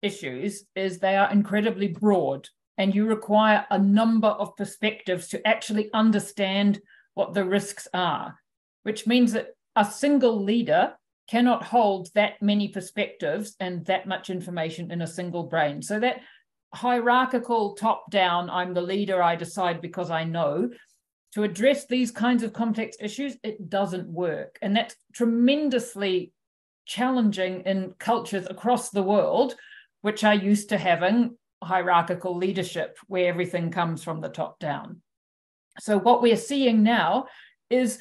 issues is they are incredibly broad and you require a number of perspectives to actually understand what the risks are, which means that a single leader cannot hold that many perspectives and that much information in a single brain. So that hierarchical top down, I'm the leader, I decide because I know, to address these kinds of complex issues, it doesn't work. And that's tremendously challenging in cultures across the world, which are used to having hierarchical leadership where everything comes from the top down. So, what we're seeing now is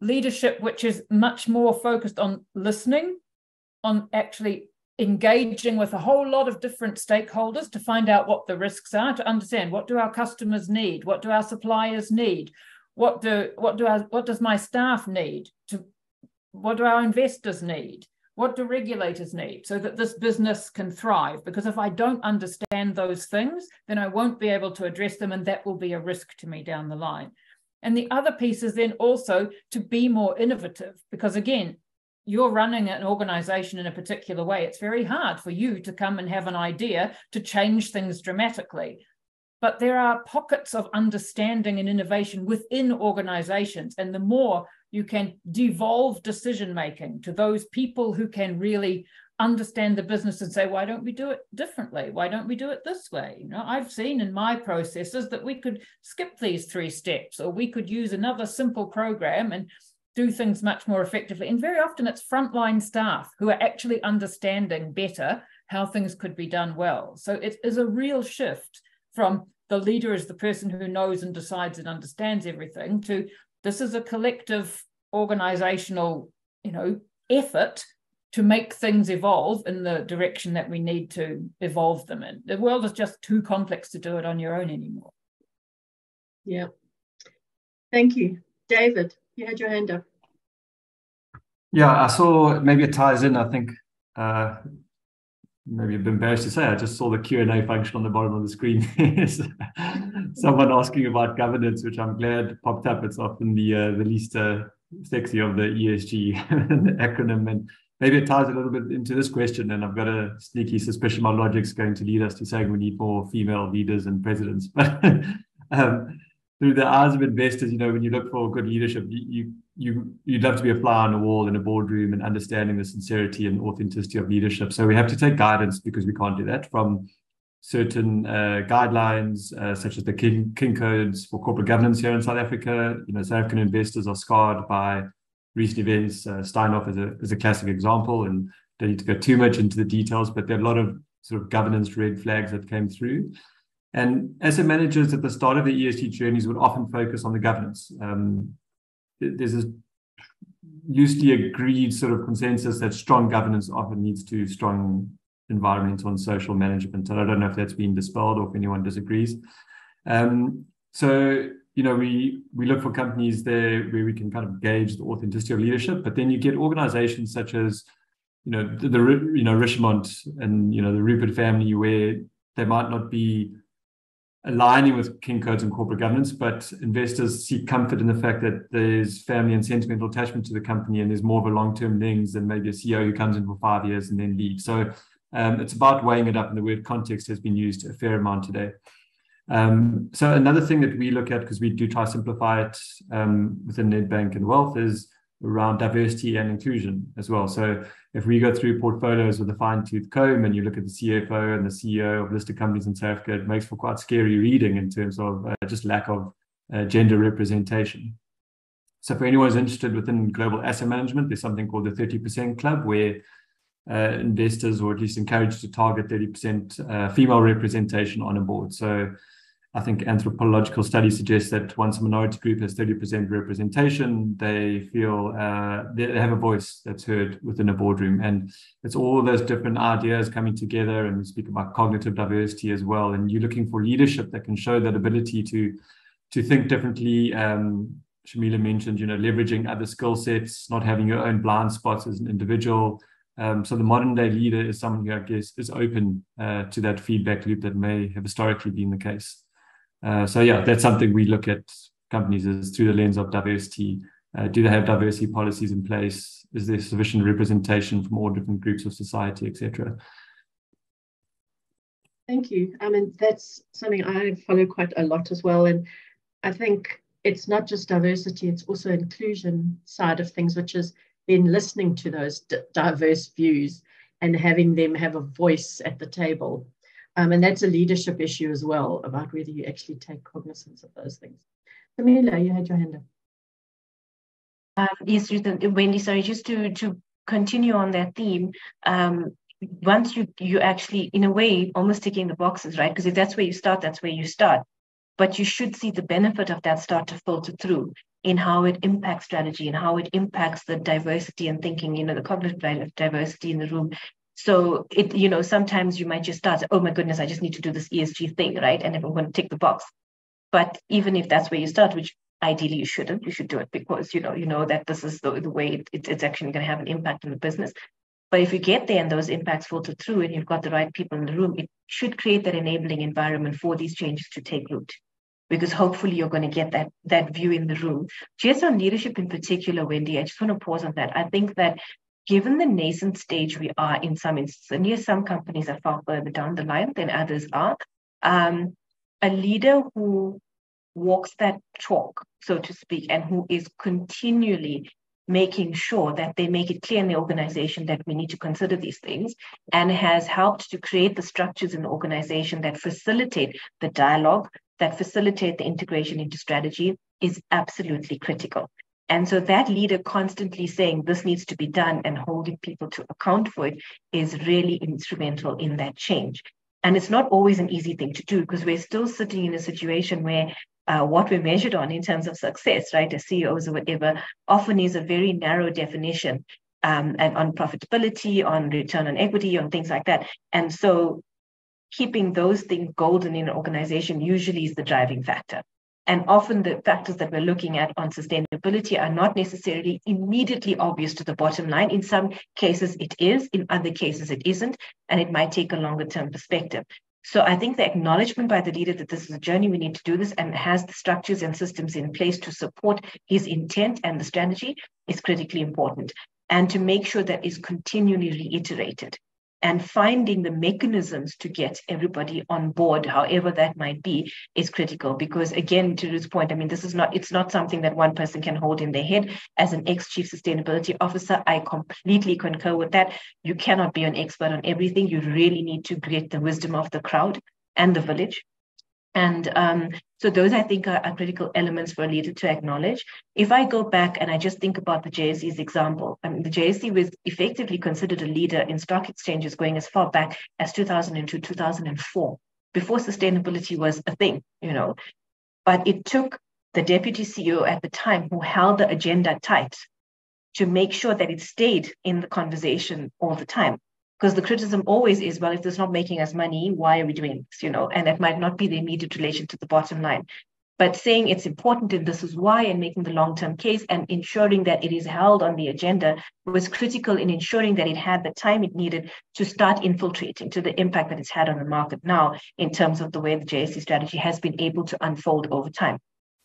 leadership which is much more focused on listening, on actually engaging with a whole lot of different stakeholders to find out what the risks are, to understand what do our customers need, what do our suppliers need, what do what do our what does my staff need to what do our investors need what do regulators need so that this business can thrive? Because if I don't understand those things, then I won't be able to address them, and that will be a risk to me down the line. And the other piece is then also to be more innovative, because again, you're running an organization in a particular way. It's very hard for you to come and have an idea to change things dramatically. But there are pockets of understanding and innovation within organizations. And the more you can devolve decision making to those people who can really understand the business and say, why don't we do it differently? Why don't we do it this way? You know, I've seen in my processes that we could skip these three steps, or we could use another simple program and do things much more effectively. And very often it's frontline staff who are actually understanding better how things could be done well. So it is a real shift from the leader is the person who knows and decides and understands everything to this is a collective organizational you know effort to make things evolve in the direction that we need to evolve them in. The world is just too complex to do it on your own anymore. Yeah. Thank you. David, you had your hand up. Yeah, I saw maybe it ties in. I think uh, maybe a bit embarrassed to say, I just saw the Q&A function on the bottom of the screen. Someone asking about governance, which I'm glad popped up. It's often the uh, the least uh, sexy of the ESG acronym. And maybe it ties a little bit into this question. And I've got a sneaky suspicion my logic's going to lead us to saying we need more female leaders and presidents. But um, through the eyes of investors, you know, when you look for good leadership, you, you you you'd love to be a fly on the wall in a boardroom and understanding the sincerity and authenticity of leadership. So we have to take guidance because we can't do that from certain uh, guidelines, uh, such as the King, King codes for corporate governance here in South Africa. You know, South African investors are scarred by recent events. Uh, Steinhoff is a is a classic example, and don't need to go too much into the details, but there are a lot of sort of governance red flags that came through. And asset managers at the start of the ESG journeys would often focus on the governance. Um, there's a loosely agreed sort of consensus that strong governance often leads to strong environmental and social management. And I don't know if that's been dispelled or if anyone disagrees. Um, so you know, we we look for companies there where we can kind of gauge the authenticity of leadership, but then you get organizations such as, you know, the, the you know Richemont and you know the Rupert family, where they might not be aligning with king codes and corporate governance, but investors seek comfort in the fact that there's family and sentimental attachment to the company, and there's more of a long-term lens than maybe a CEO who comes in for five years and then leaves. So um, it's about weighing it up, and the word context has been used a fair amount today. Um, so another thing that we look at, because we do try to simplify it um, within Nedbank and Wealth, is around diversity and inclusion as well. So if we go through portfolios with a fine tooth comb and you look at the CFO and the CEO of listed companies in South Africa, it makes for quite scary reading in terms of uh, just lack of uh, gender representation. So for anyone who's interested within global asset management, there's something called the 30% club where uh, investors or at least encouraged to target 30% uh, female representation on a board. So I think anthropological studies suggest that once a minority group has 30% representation, they feel uh, they have a voice that's heard within a boardroom. And it's all those different ideas coming together. And we speak about cognitive diversity as well. And you're looking for leadership that can show that ability to, to think differently. Um, Shameela mentioned, you know, leveraging other skill sets, not having your own blind spots as an individual. Um, so the modern day leader is someone who I guess is open uh, to that feedback loop that may have historically been the case. Uh, so yeah, that's something we look at companies is through the lens of diversity. Uh, do they have diversity policies in place? Is there sufficient representation from all different groups of society, etc.? Thank you. I mean, that's something I follow quite a lot as well. And I think it's not just diversity, it's also inclusion side of things, which is then listening to those diverse views and having them have a voice at the table. Um, and that's a leadership issue as well about whether you actually take cognizance of those things. Shameela, you had your hand up. Um, yes, Wendy, sorry, just to, to continue on that theme, um, once you you actually, in a way, almost ticking the boxes, right? Because if that's where you start, that's where you start. But you should see the benefit of that start to filter through in how it impacts strategy and how it impacts the diversity and thinking, you know, the cognitive diversity in the room so it, you know, sometimes you might just start, oh my goodness, I just need to do this ESG thing, right? And everyone going to tick the box. But even if that's where you start, which ideally you shouldn't, you should do it because you know you know that this is the, the way it, it's actually going to have an impact on the business. But if you get there and those impacts filter through and you've got the right people in the room, it should create that enabling environment for these changes to take root. Because hopefully you're going to get that that view in the room. Just on leadership in particular, Wendy, I just want to pause on that. I think that given the nascent stage we are in some instances, and yes, some companies are far further down the line than others are, um, a leader who walks that talk, so to speak, and who is continually making sure that they make it clear in the organization that we need to consider these things and has helped to create the structures in the organization that facilitate the dialogue, that facilitate the integration into strategy is absolutely critical. And so that leader constantly saying this needs to be done and holding people to account for it is really instrumental in that change. And it's not always an easy thing to do because we're still sitting in a situation where uh, what we're measured on in terms of success, right, as CEOs or whatever, often is a very narrow definition um, and on profitability, on return on equity, on things like that. And so keeping those things golden in an organization usually is the driving factor. And often the factors that we're looking at on sustainability are not necessarily immediately obvious to the bottom line. In some cases, it is. In other cases, it isn't. And it might take a longer term perspective. So I think the acknowledgement by the leader that this is a journey, we need to do this, and has the structures and systems in place to support his intent and the strategy is critically important. And to make sure that is continually reiterated and finding the mechanisms to get everybody on board however that might be is critical. Because again to this point i mean this is not it's not something that one person can hold in their head. As an ex chief sustainability officer i completely concur with that. You cannot be an expert on everything. You really need to get the wisdom of the crowd and the village and um, so those I think are, are, critical elements for a leader to acknowledge. If I go back and I just think about the JSE's example, I mean, the JSE was effectively considered a leader in stock exchanges going as far back as 2002, 2004. before sustainability was a thing, you know. But it took the deputy CEO at the time who held the agenda tight to make sure that it stayed in the conversation all the time. Because the criticism always is, well, if this is not making us money, why are we doing this? You know, and that might not be the immediate relation to the bottom line. But saying it's important and this is why, and making the long term case and ensuring that it is held on the agenda was critical in ensuring that it had the time it needed to start infiltrating to the impact that it's had on the market now in terms of the way the JSE strategy has been able to unfold over time.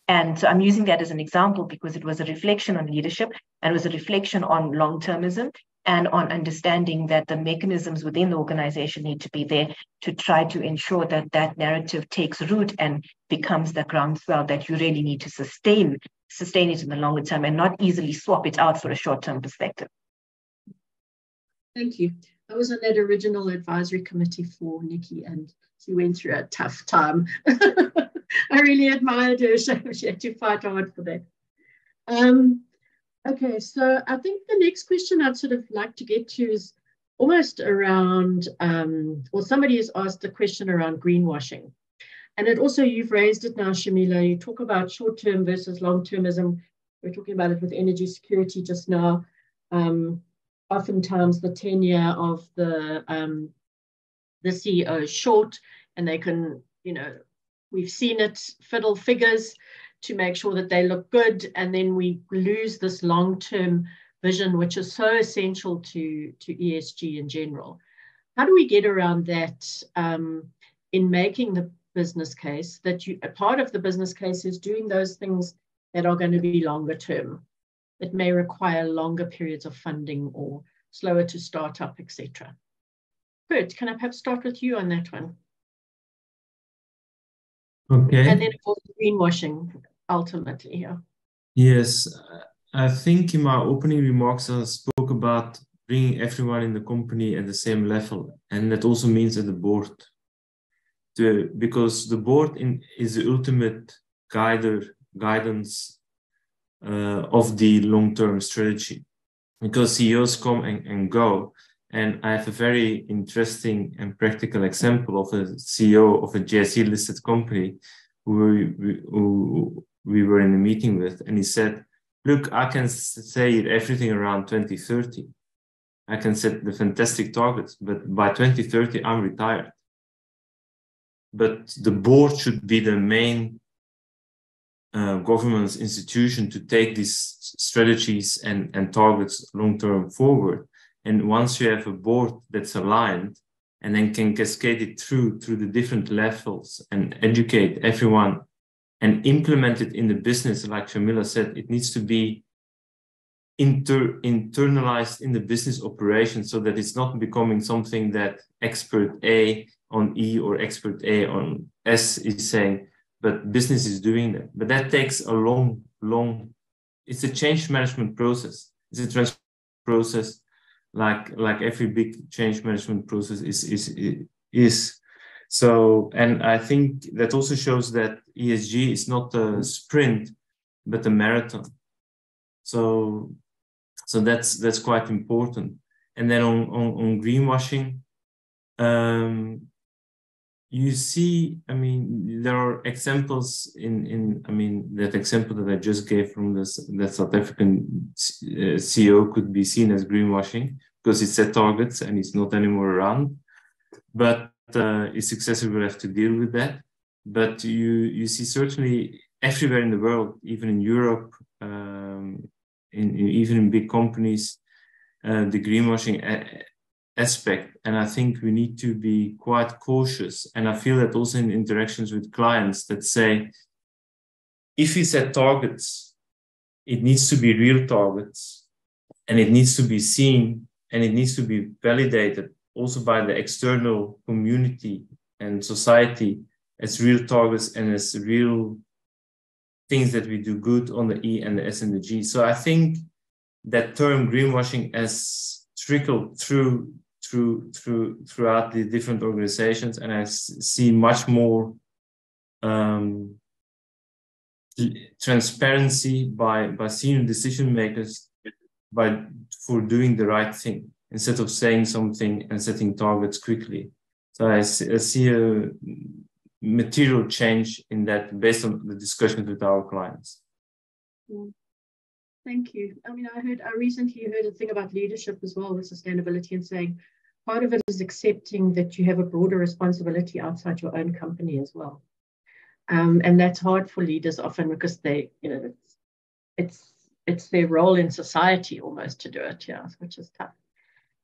And so I'm using that as an example because it was a reflection on leadership and was a reflection on long termism and on understanding that the mechanisms within the organization need to be there to try to ensure that that narrative takes root and becomes the groundswell that you really need to sustain sustain it in the longer term and not easily swap it out for a short-term perspective. Thank you. I was on that original advisory committee for Nikki and she went through a tough time. I really admired her. So she had to fight hard for that. Um, Okay, so I think the next question I'd sort of like to get to is almost around, um, well, somebody has asked a question around greenwashing. And it also, you've raised it now, Shameela. You talk about short term versus long termism. We're talking about it with energy security just now. Um, oftentimes, the tenure of the um, the CEO is short, and they can, you know, we've seen it fiddle figures to make sure that they look good. And then we lose this long term vision, which is so essential to, to ESG in general. How do we get around that um, in making the business case that you, a part of the business case is doing those things that are going to be longer term, that may require longer periods of funding or slower to start up, etc. Good. Can I perhaps start with you on that one? Okay. And then of course greenwashing ultimately, yeah. Yes, I think in my opening remarks I spoke about bringing everyone in the company at the same level, and that also means at the board. To, because the board in, is the ultimate guider guidance uh, of the long-term strategy because CEOs come and, and go and I have a very interesting and practical example of a CEO of a JSE listed company who, who we were in a meeting with. And he said, Look, I can say everything around 2030. I can set the fantastic targets, but by 2030, I'm retired. But the board should be the main uh, institution to take these strategies and, and targets long term forward. And once you have a board that's aligned and then can cascade it through through the different levels and educate everyone and implement it in the business, like Shameela said, it needs to be inter internalized in the business operation so that it's not becoming something that expert A on E or expert A on S is saying, but business is doing that. But that takes a long, long, it's a change management process. It's a transfer process like like every big change management process is is is so and i think that also shows that esg is not a sprint but a marathon so so that's that's quite important and then on on, on greenwashing um you see, I mean, there are examples in, in I mean, that example that I just gave from this, that South African uh, CEO could be seen as greenwashing because it set targets and it's not anymore around. But uh, its successor will have to deal with that. But you, you see certainly everywhere in the world, even in Europe, um, in, in, even in big companies, uh, the greenwashing aspect. And I think we need to be quite cautious. And I feel that also in interactions with clients that say, if we set targets, it needs to be real targets and it needs to be seen and it needs to be validated also by the external community and society as real targets and as real things that we do good on the E and the S and the G. So I think that term greenwashing has trickled through through through throughout the different organizations, and I see much more um, transparency by by senior decision makers by for doing the right thing instead of saying something and setting targets quickly. So I see, I see a material change in that based on the discussions with our clients. Mm. Thank you. I mean, I heard, I recently heard a thing about leadership as well with sustainability and saying part of it is accepting that you have a broader responsibility outside your own company as well. Um, and that's hard for leaders often because they, you know, it's, it's, it's their role in society almost to do it, yeah, which is tough.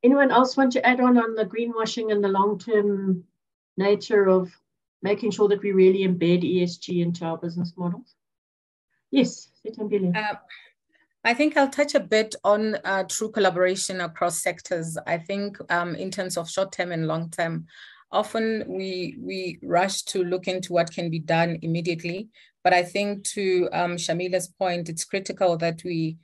Anyone else want to add on on the greenwashing and the long-term nature of making sure that we really embed ESG into our business models? Yes, uh, I think I'll touch a bit on uh, true collaboration across sectors. I think um, in terms of short term and long term, often we we rush to look into what can be done immediately. But I think to um, Shameela's point, it's critical that we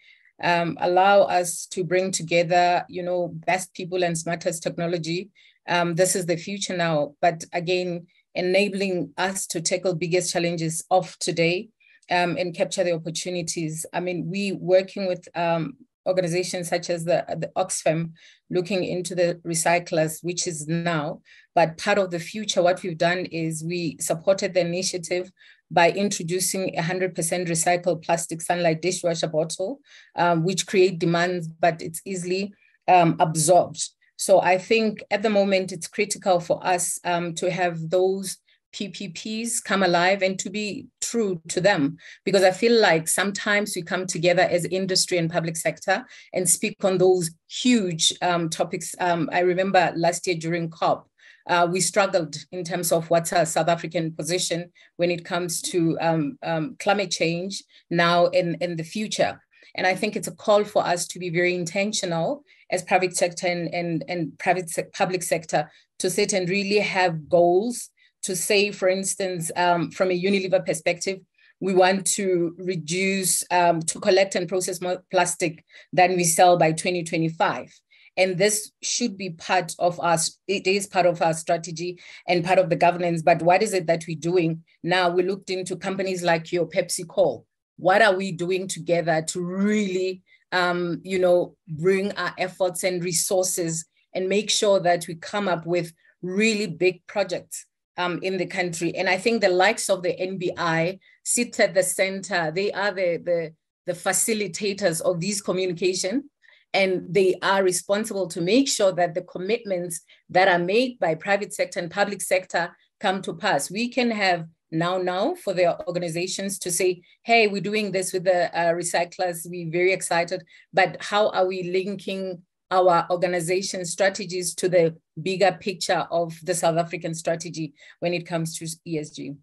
um, allow us to bring together, you know, best people and smartest technology. Um, this is the future now. But again, enabling us to tackle biggest challenges of today um, and capture the opportunities. I mean, we working with um, organizations such as the, the Oxfam looking into the recyclers, which is now, but part of the future, what we've done is we supported the initiative by introducing 100% recycled plastic sunlight dishwasher bottle, um, which create demands, but it's easily um, absorbed. So I think at the moment it's critical for us um, to have those PPPs come alive and to be true to them. Because I feel like sometimes we come together as industry and public sector and speak on those huge um, topics. Um, I remember last year during COP, uh, we struggled in terms of what's our South African position when it comes to um, um climate change now and in the future. And I think it's a call for us to be very intentional as private sector and, and, and private se public sector to sit and really have goals to say, for instance, um, from a Unilever perspective, we want to reduce, um, to collect and process more plastic than we sell by 2025. And this should be part of us. It is part of our strategy and part of the governance. But what is it that we're doing now? We looked into companies like your pepsi PepsiCo. What are we doing together to really, um, you know, bring our efforts and resources and make sure that we come up with really big projects um, in the country. And I think the likes of the NBI sit at the center. They are the, the, the facilitators of these communication and they are responsible to make sure that the commitments that are made by private sector and public sector come to pass. We can have now now for the organizations to say, hey, we're doing this with the uh, recyclers, we're very excited, but how are we linking our organization strategies to the bigger picture of the South African strategy when it comes to ESG.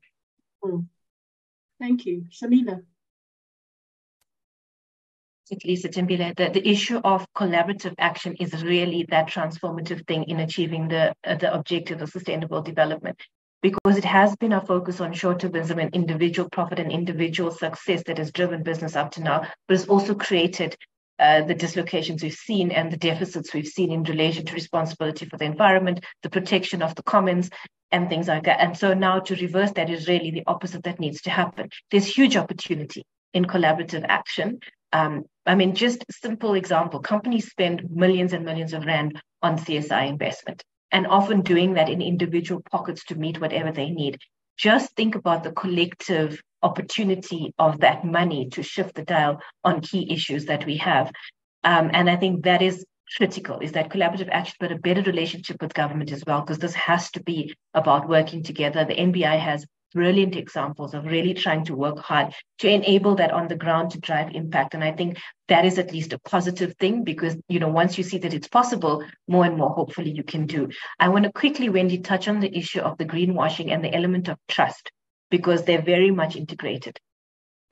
Mm. Thank you. Shameela. Lisa Sithembile, the, the issue of collaborative action is really that transformative thing in achieving the, uh, the objective of sustainable development because it has been a focus on short-termism and individual profit and individual success that has driven business up to now, but it's also created uh, the dislocations we've seen and the deficits we've seen in relation to responsibility for the environment, the protection of the commons, and things like that. And so now to reverse that is really the opposite that needs to happen. There's huge opportunity in collaborative action. Um, I mean, just simple example, companies spend millions and millions of rand on CSI investment and often doing that in individual pockets to meet whatever they need. Just think about the collective opportunity of that money to shift the dial on key issues that we have. Um, and I think that is critical is that collaborative action, but a better relationship with government as well, because this has to be about working together. The NBI has brilliant examples of really trying to work hard to enable that on the ground to drive impact. And I think that is at least a positive thing because, you know, once you see that it's possible, more and more hopefully you can do. I want to quickly, Wendy, touch on the issue of the greenwashing and the element of trust because they're very much integrated.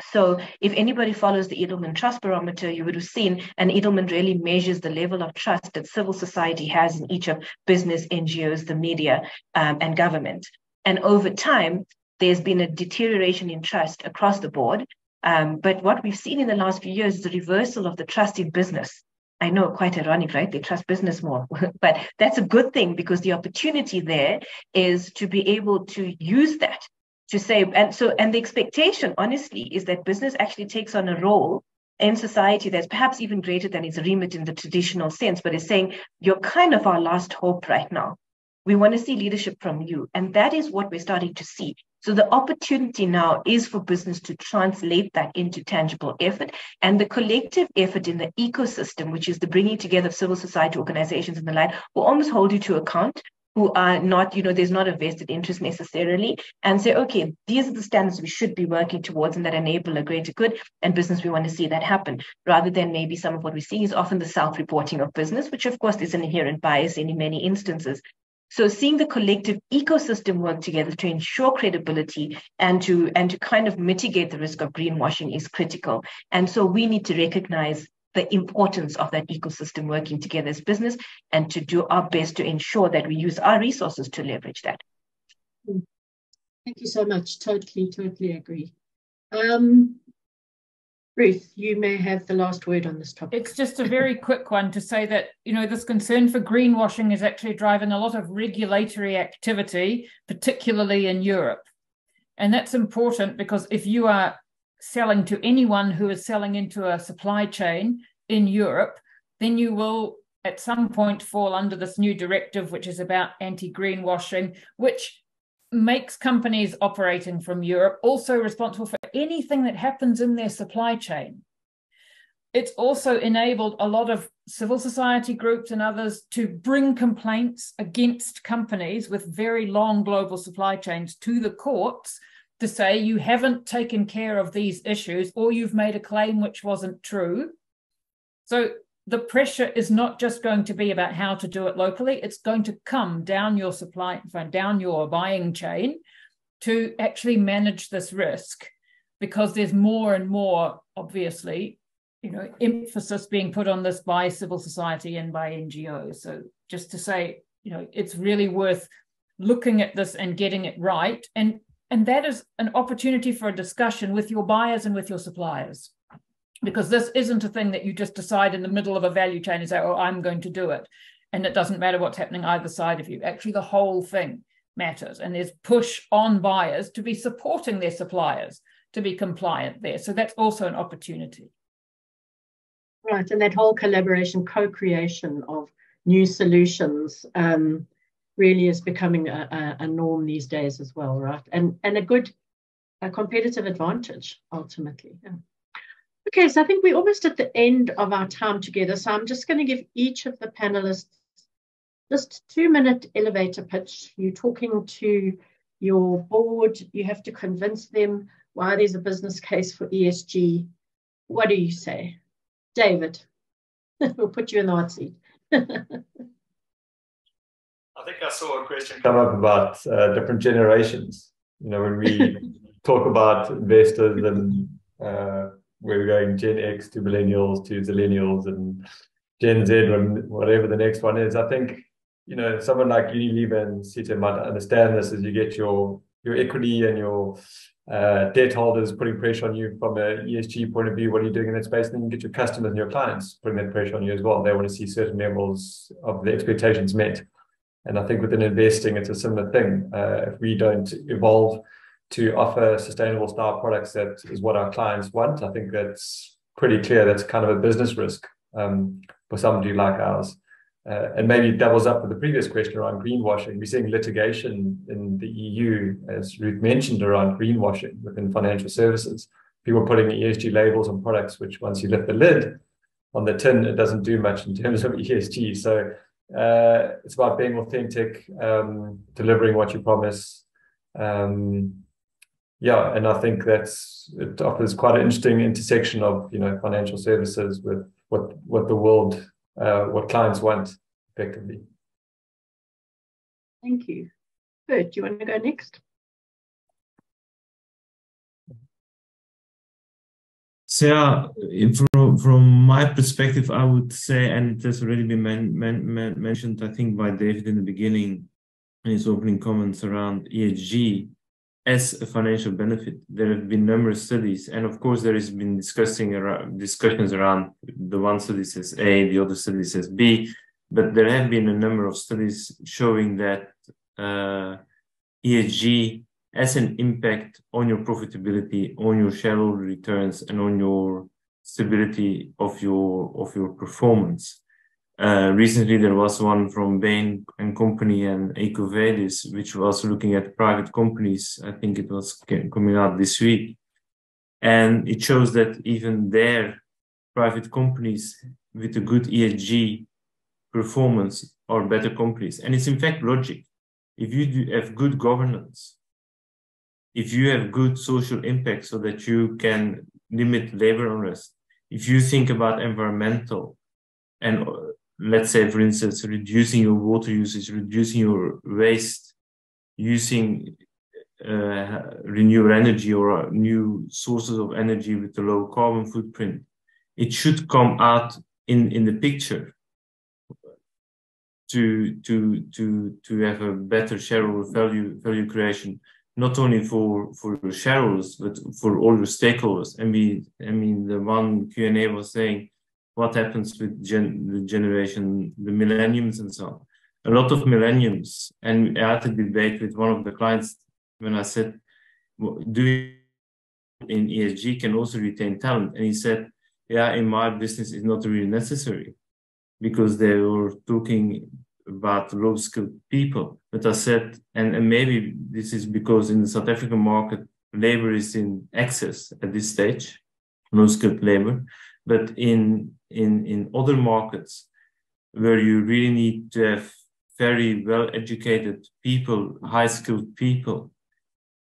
So if anybody follows the Edelman Trust Barometer, you would have seen, and Edelman really measures the level of trust that civil society has in each of business, NGOs, the media, um, and government. And over time, there's been a deterioration in trust across the board. Um, but what we've seen in the last few years is a reversal of the trust in business. I know, quite ironic, right? They trust business more, but that's a good thing because the opportunity there is to be able to use that to say, and so, and the expectation, honestly, is that business actually takes on a role in society that's perhaps even greater than its remit in the traditional sense, but is saying, you're kind of our last hope right now. We want to see leadership from you. And that is what we're starting to see. So the opportunity now is for business to translate that into tangible effort and the collective effort in the ecosystem, which is the bringing together of civil society organizations and the like, will almost hold you to account who are not, you know, there's not a vested interest necessarily, and say, okay, these are the standards we should be working towards and that enable a greater good and business. We want to see that happen rather than maybe some of what we see is often the self reporting of business, which of course is an inherent bias in many instances. So seeing the collective ecosystem work together to ensure credibility and to and to kind of mitigate the risk of greenwashing is critical. And so we need to recognize the importance of that ecosystem working together as business and to do our best to ensure that we use our resources to leverage that. Thank you so much. Totally, totally agree. Um, Ruth, you may have the last word on this topic. It's just a very quick one to say that, you know, this concern for greenwashing is actually driving a lot of regulatory activity, particularly in Europe. And that's important because if you are selling to anyone who is selling into a supply chain in Europe, then you will at some point fall under this new directive, which is about anti greenwashing, which makes companies operating from Europe also responsible for anything that happens in their supply chain. It's also enabled a lot of civil society groups and others to bring complaints against companies with very long global supply chains to the courts to say you haven't taken care of these issues or you've made a claim which wasn't true. So the pressure is not just going to be about how to do it locally, it's going to come down your supply, down your buying chain to actually manage this risk because there's more and more, obviously, you know, emphasis being put on this by civil society and by NGOs. So just to say, you know, it's really worth looking at this and getting it right. And and that is an opportunity for a discussion with your buyers and with your suppliers. Because this isn't a thing that you just decide in the middle of a value chain and say, oh, I'm going to do it. And it doesn't matter what's happening either side of you. Actually, the whole thing matters. And there's push on buyers to be supporting their suppliers to be compliant there. So that's also an opportunity. Right. And that whole collaboration, co creation of new solutions. Um, really is becoming a, a, a, norm these days as well, right? And and a good a competitive advantage ultimately. Yeah. Okay, so I think we're almost at the end of our time together. So I'm just going to give each of the panelists just two minute elevator pitch. You're talking to your board, you have to convince them why there's a business case for ESG. What do you say? David, we'll put you in the hot seat. I think I saw a question come up about uh, different generations. You know, when we talk about investors and uh, we're going Gen X to millennials to zillennials and Gen Z, when whatever the next one is. I think you know someone like Unilever and Sita might understand this as you get your your equity and your uh, debt holders putting pressure on you from an ESG point of view. What are you doing in that space? And then you get your customers and your clients putting that pressure on you as well. They want to see certain levels of the expectations met. And I think within investing, it's a similar thing. Uh, if we don't evolve to offer sustainable style products that is what our clients want, I think that's pretty clear. That's kind of a business risk um, for somebody like ours. Uh, and maybe it doubles up with the previous question around greenwashing. We're seeing litigation in the EU, as Ruth mentioned, around greenwashing within financial services. People putting ESG labels on products, which once you lift the lid on the tin, it doesn't do much in terms of ESG. So uh, it's about being authentic, um, delivering what you promise. Um, yeah, and I think that's it offers quite an interesting intersection of you know financial services with what what the world, uh, what clients want, effectively. Thank you. Bert, do you want to go next? So yeah, from from my perspective, I would say, and it has already been mentioned, I think by David in the beginning, in his opening comments around ESG as a financial benefit. There have been numerous studies, and of course, there has been discussing around discussions around the one study says A, the other study says B, but there have been a number of studies showing that uh, ESG has an impact on your profitability, on your shareholder returns, and on your stability of your of your performance. Uh, recently, there was one from Bain and Company and EcoVadis, which was looking at private companies. I think it was coming out this week. And it shows that even there, private companies with a good ESG performance are better companies. And it's in fact logic. If you have good governance, if you have good social impact so that you can limit labor unrest, if you think about environmental and let's say, for instance, reducing your water usage, reducing your waste, using uh, renewable energy or new sources of energy with a low carbon footprint, it should come out in, in the picture to to to to have a better shareholder value value creation, not only for for your shareholders but for all your stakeholders. I mean, I mean, the one Q and A was saying what happens with gen- the generation, the millenniums and so on. A lot of millenniums, and I had a debate with one of the clients when I said, "Do in ESG can also retain talent?" And he said, "Yeah, in my business, it's not really necessary because they were talking about low skilled people." But I said, and, and maybe this is because in the South African market, labor is in excess at this stage, low skilled labor. But in in in other markets where you really need to have very well educated people, high skilled people,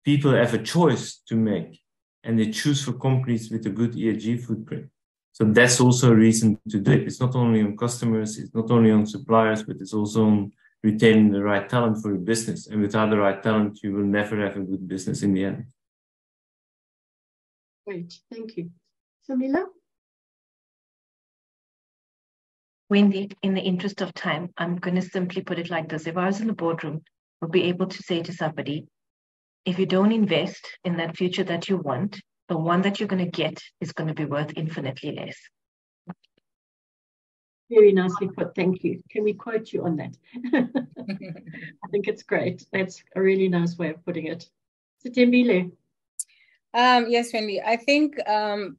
people have a choice to make and they choose for companies with a good ESG footprint. So that's also a reason to do it. It's not only on customers, it's not only on suppliers, but it's also on retaining the right talent for your business. And without the right talent, you will never have a good business in the end. Great, thank you. Shameela? Wendy, in the interest of time, I'm going to simply put it like this. If I was in the boardroom, I would be able to say to somebody, if you don't invest in that future that you want, the one that you're going to get is going to be worth infinitely less. Very nicely put. Thank you. Can we quote you on that? I think it's great. That's a really nice way of putting it. Sithembile. Um, yes, Wendy. I think um,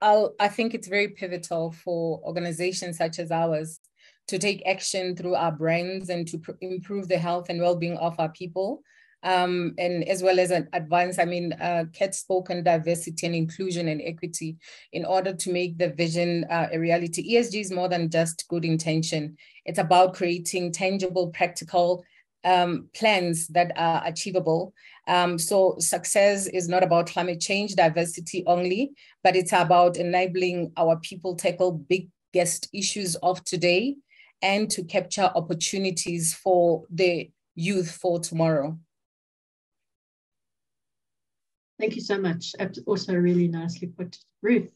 I'll, I think it's very pivotal for organizations such as ours to take action through our brands and to pr- improve the health and well-being of our people. Um, and as well as an advance, I mean, uh, Kat spoke on diversity and inclusion and equity in order to make the vision uh, a reality. ESG is more than just good intention. It's about creating tangible, practical um, plans that are achievable. Um, so success is not about climate change, diversity only, but it's about enabling our people tackle biggest issues of today and to capture opportunities for the youth for tomorrow. Thank you so much. Also really nicely put. Ruth,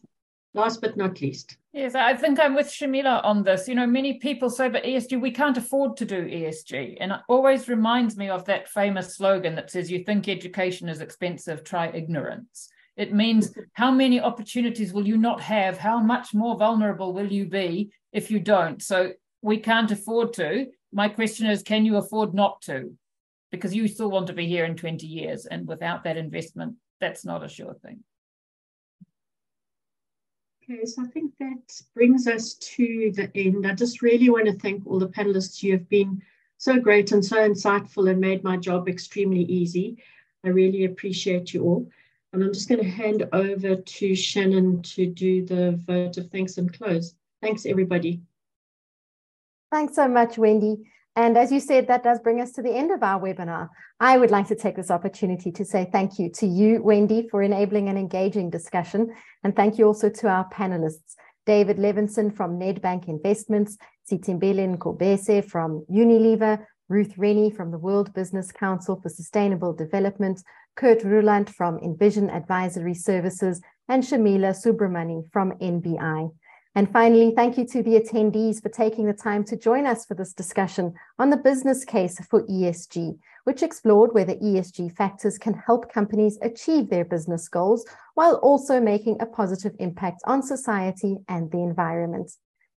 last but not least. Yes, I think I'm with Shameela on this. You know, many people say, but ESG, we can't afford to do ESG. And it always reminds me of that famous slogan that says, you think education is expensive, try ignorance. It means how many opportunities will you not have? How much more vulnerable will you be if you don't? So we can't afford to. My question is, can you afford not to? Because you still want to be here in 20 years. And without that investment, that's not a sure thing. Okay, so I think that brings us to the end. I just really want to thank all the panelists. You have been so great and so insightful and made my job extremely easy. I really appreciate you all. And I'm just going to hand over to Shannon to do the vote of thanks and close. Thanks, everybody. Thanks so much, Wendy. And as you said, that does bring us to the end of our webinar. I would like to take this opportunity to say thank you to you, Wendy, for enabling an engaging discussion. And thank you also to our panelists, David Levinson from Nedbank Investments, Sithembile Ngobese from Unilever, Ruth Rennie from the World Business Council for Sustainable Development, Kurt Roelandt from Envision Advisory Services, and Shameela Soobramoney from NBI. And finally, thank you to the attendees for taking the time to join us for this discussion on the business case for ESG, which explored whether ESG factors can help companies achieve their business goals while also making a positive impact on society and the environment.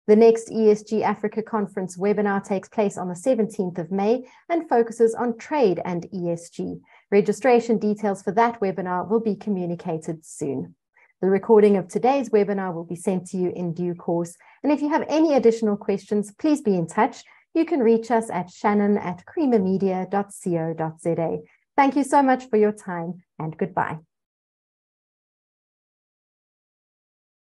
The next ESG Africa Conference webinar takes place on the 17th of May and focuses on trade and ESG. Registration details for that webinar will be communicated soon. The recording of today's webinar will be sent to you in due course. And if you have any additional questions, please be in touch. You can reach us at shannon at creamermedia.co.za. Thank you so much for your time and goodbye.